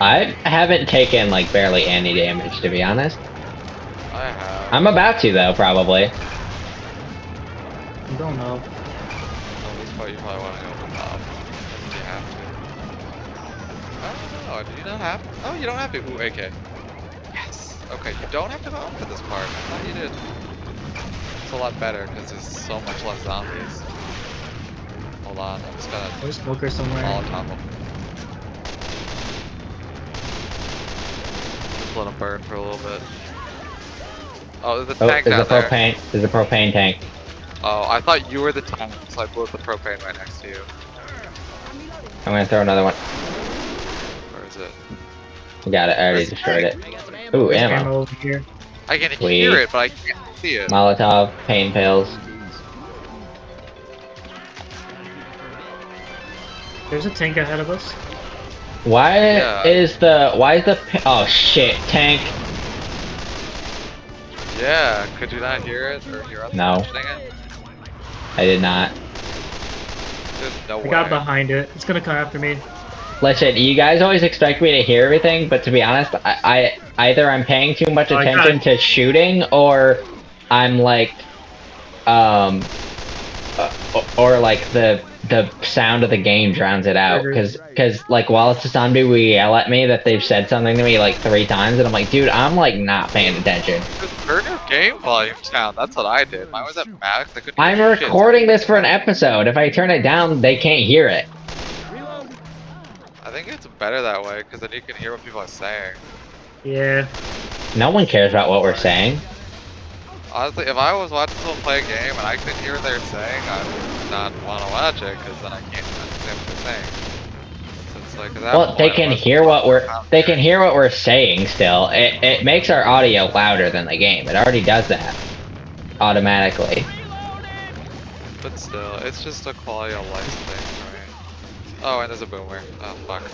I haven't taken like barely any damage to be honest. I have. I'm about to though, probably. You don't know. Oh, this part you probably want to go for top. You have to. I don't know. Do you not have? Oh, you don't have to. Ooh, AK. Yes. Okay, you don't have to go up for this part. I thought you did. It's a lot better because there's so much less zombies. Hold on, I'm just gonna There's smoker somewhere. Molotov them. Just let them burn for a little bit. Oh, there's a Oh, tank there's down a there. propane. There's a propane tank. Oh, I thought you were the tank, so I blew up the propane right next to you. I'm gonna throw another one. Where is it? Got it. I already Where's destroyed it. tank? Ooh, ammo. ammo over here. I can Sweet. hear it, but I can't see it. Molotov, pain pills. There's a tank ahead of us. Why Yeah. is the why is the oh shit tank? Yeah, could you not hear it or hear us No. it? I did not. There's no I way. got behind it. It's gonna come after me. Listen, you guys always expect me to hear everything, but to be honest, I, I either I'm paying too much Oh, attention to shooting or I'm like, um, uh, or like the the sound of the game drowns it out. Cause, cause like while it's a zombie, we yell at me that they've said something to me like three times, and I'm like, dude, I'm like not paying attention. Just turn your game volume down. That's what I did. Mine was at max. I couldn't I'm hear shit. recording this for an episode. If I turn it down, they can't hear it. I think it's better that way because then you can hear what people are saying. Yeah. No one cares about what we're saying. Honestly, if I was watching someone play a game and I couldn't hear what they're saying, I would not want to watch it because then I can't understand what they're saying. So it's like, that Well, they can hear what we're they can hear what we're saying still. It it makes our audio louder than the game. It already does that automatically. But still, it's just a quality of life thing, right? Oh, and there's a boomer. Oh, fuck.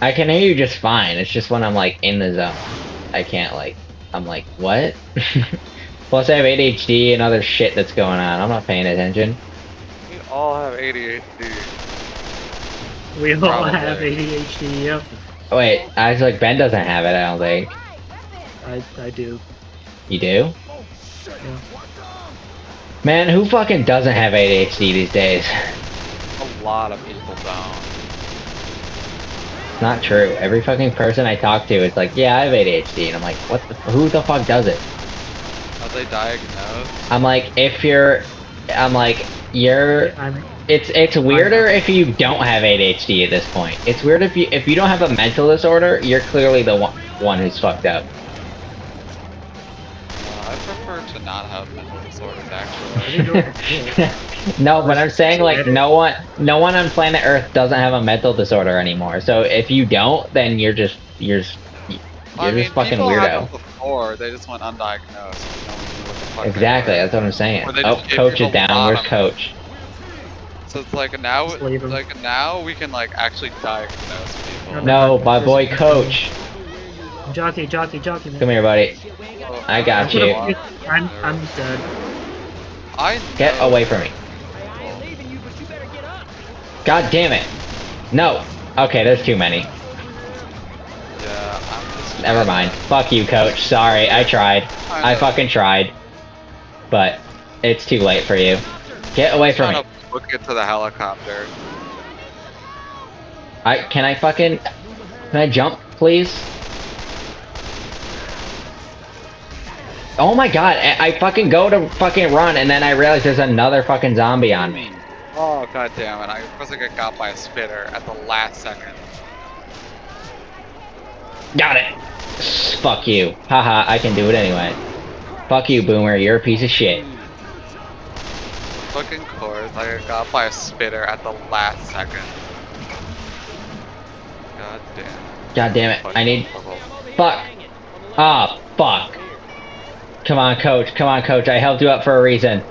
I can hear you just fine. It's just when I'm like in the zone, I can't like. I'm like what? Plus, I have ADHD and other shit that's going on. I'm not paying attention. We all have ADHD. We all Probably. have ADHD. Yep. Wait, I was like Ben doesn't have it. I don't think I I do. you do. Yeah. Man, who fucking doesn't have ADHD these days? A lot of people don't. Not true. Every fucking person I talk to, it's like, yeah, I have ADHD, and I'm like, what? The, who the fuck does it? Are they diagnosed? I'm like, if you're, I'm like, you're. I'm It's it's weirder if you don't have ADHD at this point. It's weird if you if you don't have a mental disorder, you're clearly the one one who's fucked up. Not have mental disorders, actually. didn't know it was no, but I'm saying like no one no one on planet Earth doesn't have a mental disorder anymore. So if you don't, then you're just you're just you're I mean, just fucking people had weirdo. them before, they just went undiagnosed. No one knew what the fuck Exactly, that's what I'm saying. Or Oh, coach is down. Where's coach? So it's like now, Just leave 'em. like now we can like actually diagnose people. No, my boy coach. Jockey, jockey, jockey, man. Come here, buddy. I got Put you. I'm I'm dead. I Get away from me. God damn it. No. Okay, there's too many. Yeah, I'm just. Never mind. Fuck you, coach. Sorry, I tried. I know. fucking tried. But it's too late for you. Get away from trying me. to book it to the helicopter. I can I fucking can I jump, please? Oh my god, I, I fucking go to fucking run and then I realize there's another fucking zombie on me. Oh god damn it! I was gonna get got by a spitter at the last second. Got it. Fuck you. Haha, I can do it anyway. Fuck you, Boomer. You're a piece of shit. Fucking course, I got by a spitter at the last second. God damn. God damn it. I need. trouble. Fuck. Ah, fuck. Come on, coach. Come on, coach. I helped you up for a reason.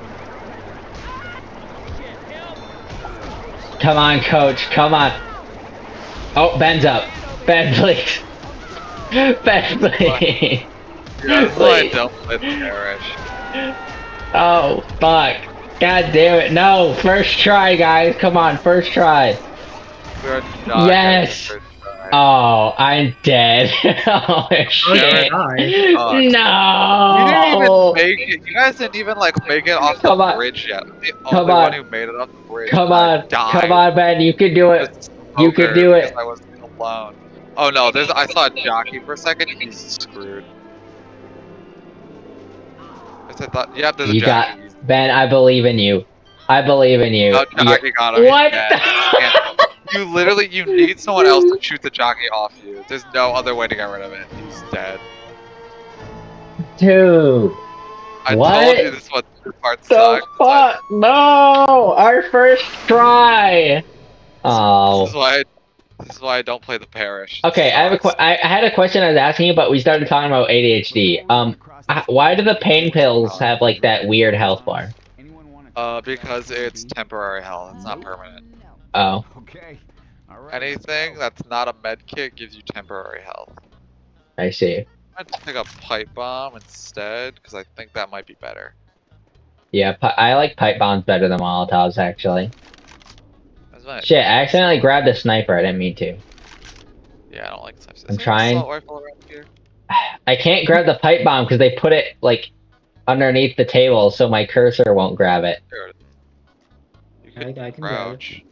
Come on, coach. Come on. Oh, Ben's up. Ben, please. Ben, please. That's why I don't let perish. Oh, fuck. God damn it. No, first try, guys. Come on, first try. Yes. Getting first try. Oh, I'm dead. oh, Oh, shit. die. No. You didn't even oh. make it. You guys didn't even like make it off Come the on. bridge yet. The Come only on. one who made it off the bridge. Come on. died Come on, Ben. You can do it. You can do it. I was alone. Oh no, there's. I saw a jockey for a second. He's screwed. Yes, I thought. Yeah, there's a You got. Ben. I believe in you. I believe in you. Oh, no, You- jockey got him. He's What? Dead. You literally, you need someone else to shoot the jockey off you. There's no other way to get rid of it. He's dead. Dude. I What? told you this one this part The sucked. It's like, fuck? No! Our first try! Oh. This is why. I, this is why I don't play the parish. Okay, I have a que- I, I had a question I was asking you, but we started talking about ADHD. Um, h- why do the pain pills have like that weird health bar? Uh, because it's temporary health. It's not permanent. Oh, Okay. All right. Anything that's not a med kit gives you temporary health. I see. I'm gonna take a pipe bomb instead because I think that might be better. Yeah, I like pipe bombs better than Molotovs actually. That's Shit, I accidentally grabbed a sniper. I didn't mean to. Yeah, I don't like snipers. I'm Is trying. assault rifle around here? I can't grab the pipe bomb because they put it like underneath the table, so my cursor won't grab it. There it is. You I- I can grab it. crouch.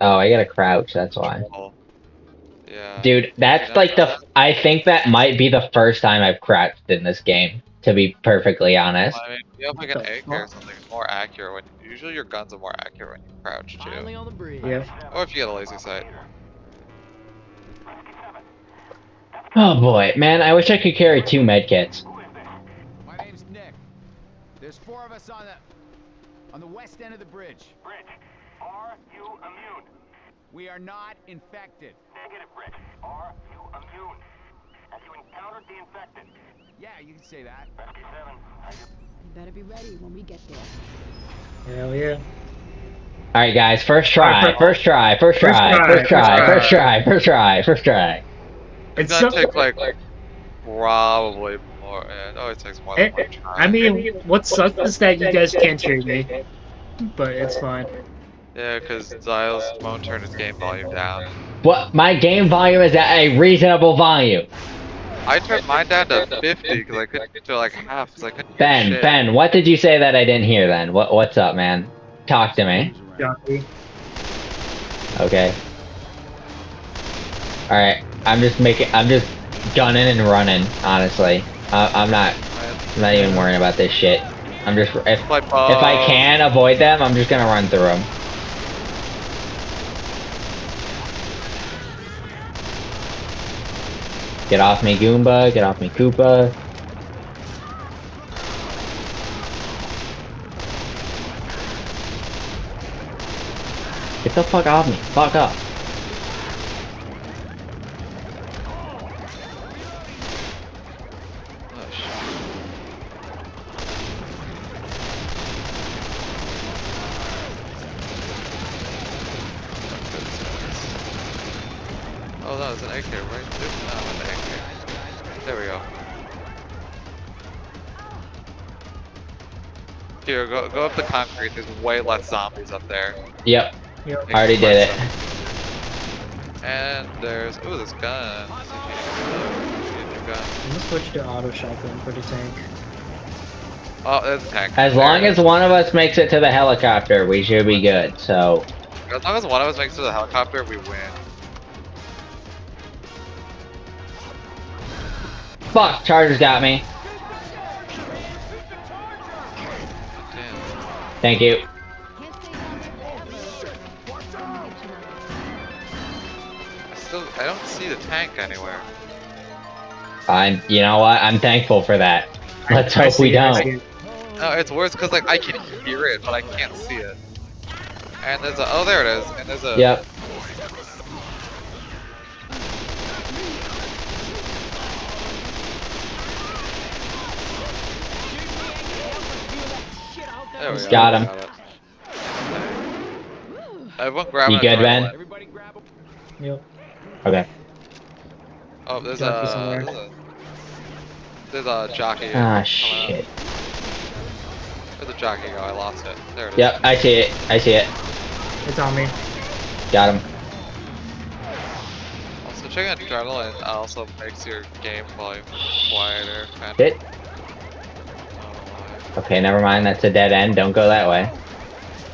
Oh, I gotta crouch. That's why. Yeah. Dude, that's like the. I think that might be the first time I've crouched in this game. To be perfectly honest. I mean, you have like an the egg or something. It's more accurate when. Usually your guns are more accurate when you crouch too. Finally on the bridge. Yeah. Or if you get a laser sight. Oh boy, man, I wish I could carry two medkits. My name's Nick. There's four of us on the on the west end of the bridge. Bridge, are you immune? We are not infected. Negative, Bridge. Are you immune? Have you encountered the infected? Yeah, you can say that. Rescue 7, are you You better be ready when we get there. Hell yeah. Alright guys, first try, first try, first First try, try, first try, first first try, first try, first try. It's It's gonna take like, like probably more. Yeah, it always takes more than Eh, one try. I mean, what sucks is that you guys can't hear me. But it's fine. Yeah, because Ziles won't turn his game volume down. What? My game volume is at a reasonable volume. I turned mine down to 50 because I couldn't get to like half because I couldn't hear Ben, shit. Ben, what did you say that I didn't hear then? What What's up, man? Talk to me. Okay. Alright, I'm just making, I'm just gunning and running, honestly. Uh, I'm not, I'm not even worrying about this shit. I'm just, if, if I can avoid them, I'm just gonna run through them. Get off me, Goomba. Get off me, Koopa. Get the fuck off me. Fuck up. Oh, shit. Oh, that was an AK, right? Yep, that was an AK. There we go. Here, go, go up the concrete. There's way less zombies up there. Yep, Yep. I already did it. And there's ooh, this gun. Let's see if you can get a new gun. I'm gonna switch to auto shotgun for the tank. Oh, there's a tank. As There long as one of us makes it to the helicopter, we should be good. So, as long as one of us makes it to the helicopter, we win. fuck, Chargers got me. Thank you. Can't stay down there. I still, I don't see the tank anywhere. I'm, you know what? I'm thankful for that. Let's I hope we I see don't. it. No, it's worse because like I can hear it, but I can't see it. And there's a oh there it is, and there's a Yep. There we go. Got him. it. Everyone grab You it good, right Ben? Everybody grab a Yep. Okay. Oh, there's a, there's a there's a jockey. Ah, coming up. shit. There's a jockey. Oh, I lost it. There it is. Yep, I see it. I see it. It's on me. Got him. Also, checking adrenaline also makes your game volume quieter. Kind Shit. of. I don't know why. Okay, never mind. That's a dead end. Don't go that way.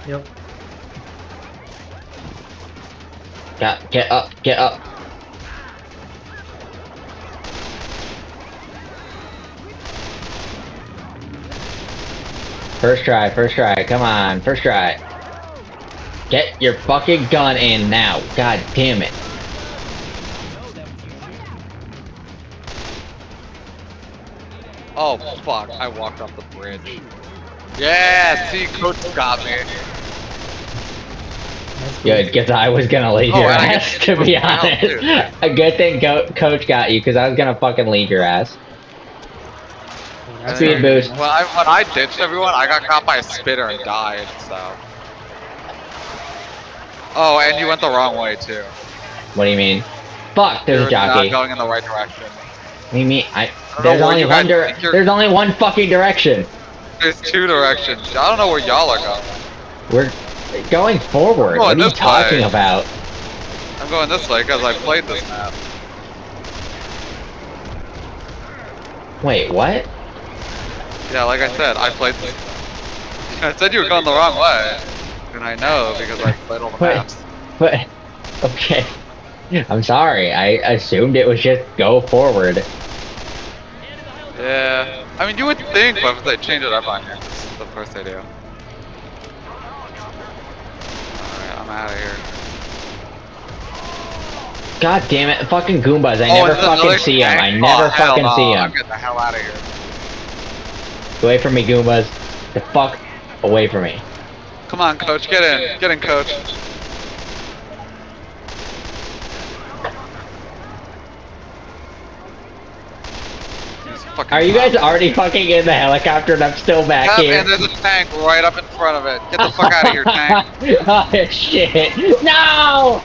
Yep. Got, get up. Get up. First try. First try. Come on. First try. Get your fucking gun in now. God damn it. Oh fuck! I walked off the bridge. Yeah, see, coach got me. That's Good, because I was gonna leave Oh, your and I get ass, to to be honest. dude. A good thing go- Coach got you, because I was gonna fucking leave your ass. Speed fine. boost. When I when I ditched everyone, I got caught by a spitter and died. So. Oh, and you went the wrong way too. What do you mean? Fuck, there's You're a jockey. not going in the right direction. What do you mean? I, don't there's know only one guys dir- think you're- There's only one fucking direction. There's two directions. I don't know where y'all are going. We're going forward. What are you talking way. about? I'm going this way because I played this map. Wait, what? Yeah, like I said, I played this. I said you were going the wrong way, and I know because I played all the Wait. maps. But okay. I'm sorry. I assumed it was just go forward. Yeah, I mean you would think, but if they change it up on you, Of course they do. Alright, I'm out of here. God damn it, fucking Goombas. I oh, never fucking see them. I never oh, fucking no. see I'm them. getting the hell out of here. Get away from me, Goombas. The fuck away from me. Come on, coach, get in, get in, coach. Fucking Are you guys already fucking in the helicopter and I'm still back Yep, here? and there's a tank right up in front of it. Get the fuck out of here, tank. oh shit. No!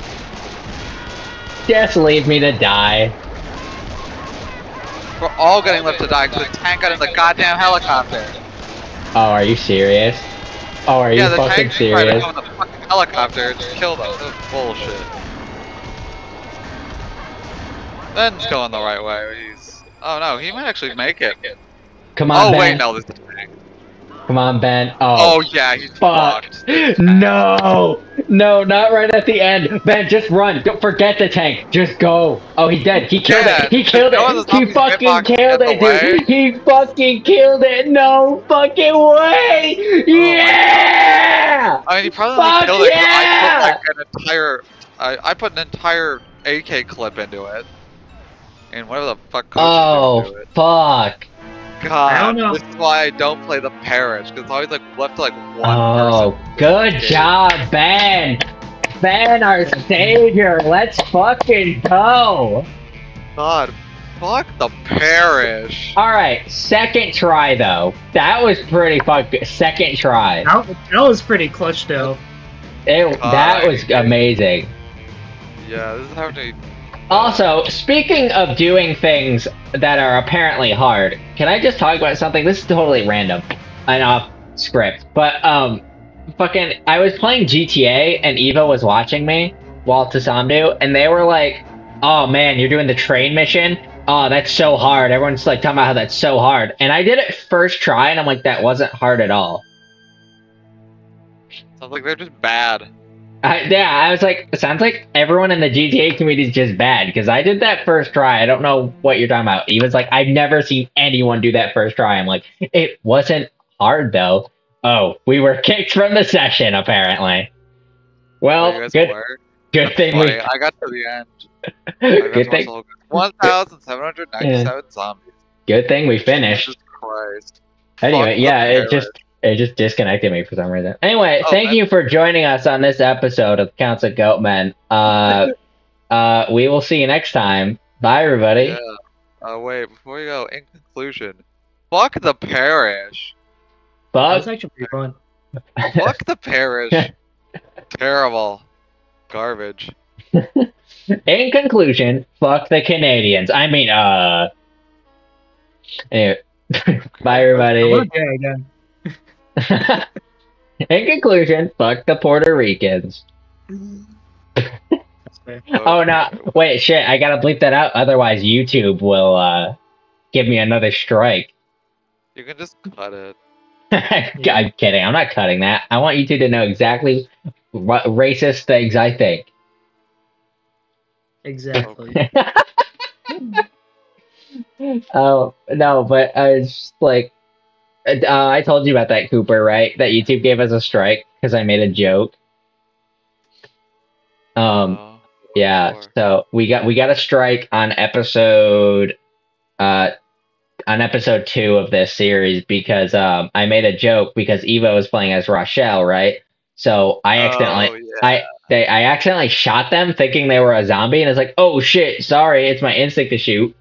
Just leave me to die. We're all getting left to die because the tank got in the goddamn helicopter. Oh, are you serious? Oh, are yeah, you the fucking tank just tried to serious? come in the fucking helicopter just killed us. This is bullshit. Ben's going the right way. Oh no, he might actually make it. Come on, oh Ben. wait, no, this is tank. Come on, Ben. Oh, Oh, yeah, he's fuck. fucked. No! No, not right at the end. Ben, just run. Don't forget the tank. Just go. Oh, he's dead. He killed Yeah, it. He killed it. He fucking killed it, way. dude. He fucking killed it. No fucking way. Oh Yeah! I mean, he probably Fuck killed it yeah! I put like an entire. I, I put an entire AK clip into it. And whatever the fuck coach is doing Oh, it. fuck. God, I don't know. this is why I don't play the parish, because it's always like left to like one Oh, person. good Yeah. job, Ben. Ben, our savior. Let's fucking go. God, fuck the parish. All right, second try though. That was pretty fucking second try. That, that was pretty clutch though. It, that was amazing. Yeah, this is how to. Also, speaking of doing things that are apparently hard, can I just talk about something? This is totally random and off script, but um, fucking, I was playing GTA and Eva was watching me while Tasamdu, and they were like, "Oh man, you're doing the train mission." Oh, that's so hard. Everyone's like talking about how that's so hard. And I did it first try, and I'm like, that wasn't hard at all. Sounds like they're just bad. I, yeah, I was like, it sounds like everyone in the GTA community is just bad because I did that first try. I don't know what you're talking about. He was like, I've never seen anyone do that first try. I'm like, it wasn't hard though. Oh, we were kicked from the session apparently. Well, good, were. good That's thing funny. we, I got to the end. Good thing, watch the whole- 1,797 zombies. good thing we finished. Anyway, Fuck yeah, it just it just disconnected me for some reason. Anyway, Oh, thank man. you for joining us on this episode of Council of Goatmen. Uh, uh, we will see you next time. Bye, everybody. Yeah. Oh, wait, before you go, in conclusion, fuck the parish. That Fuck. was actually pretty fun. Fuck the parish. Terrible. Garbage. In conclusion, fuck the Canadians. I mean, uh. Anyway, bye, I'm gonna everybody. Do it again. In conclusion, fuck the Puerto Ricans. Oh no! Wait, shit! I gotta bleep that out. Otherwise, YouTube will uh give me another strike. You can just cut it. I'm kidding. I'm not cutting that. I want you two to know exactly what racist things I think. Exactly. Oh no, but I was just like, uh, I told you about that Cooper, right? That YouTube gave us a strike because I made a joke. Um, Oh, yeah. Lord. So we got we got a strike on episode, uh, on episode two of this series because um I made a joke because Evo was playing as Rochelle, right? So I accidentally Oh, yeah. I they I accidentally shot them thinking they were a zombie, and it's like, oh shit, sorry, it's my instinct to shoot.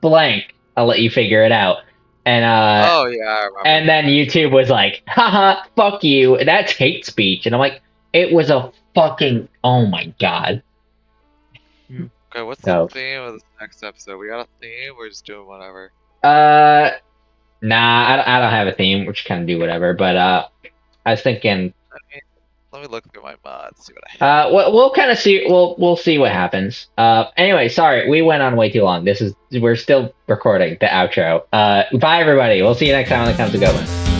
Blank. I'll let you figure it out. And uh, oh yeah, and then YouTube was like, haha, fuck you. That's hate speech. And I'm like, it was a fucking oh my god. okay, what's So- the theme of this next episode? We got a theme. We're just doing whatever. Uh, nah, I don't, I don't have a theme. Which kind of do whatever. But uh, I was thinking, let me look through my mods, see what I have. uh, we'll, we'll kind of see. We'll we'll see what happens. Uh, anyway, sorry, we went on way too long. This is we're still recording the outro. Uh, bye everybody. We'll see you next time on the Comes to Go.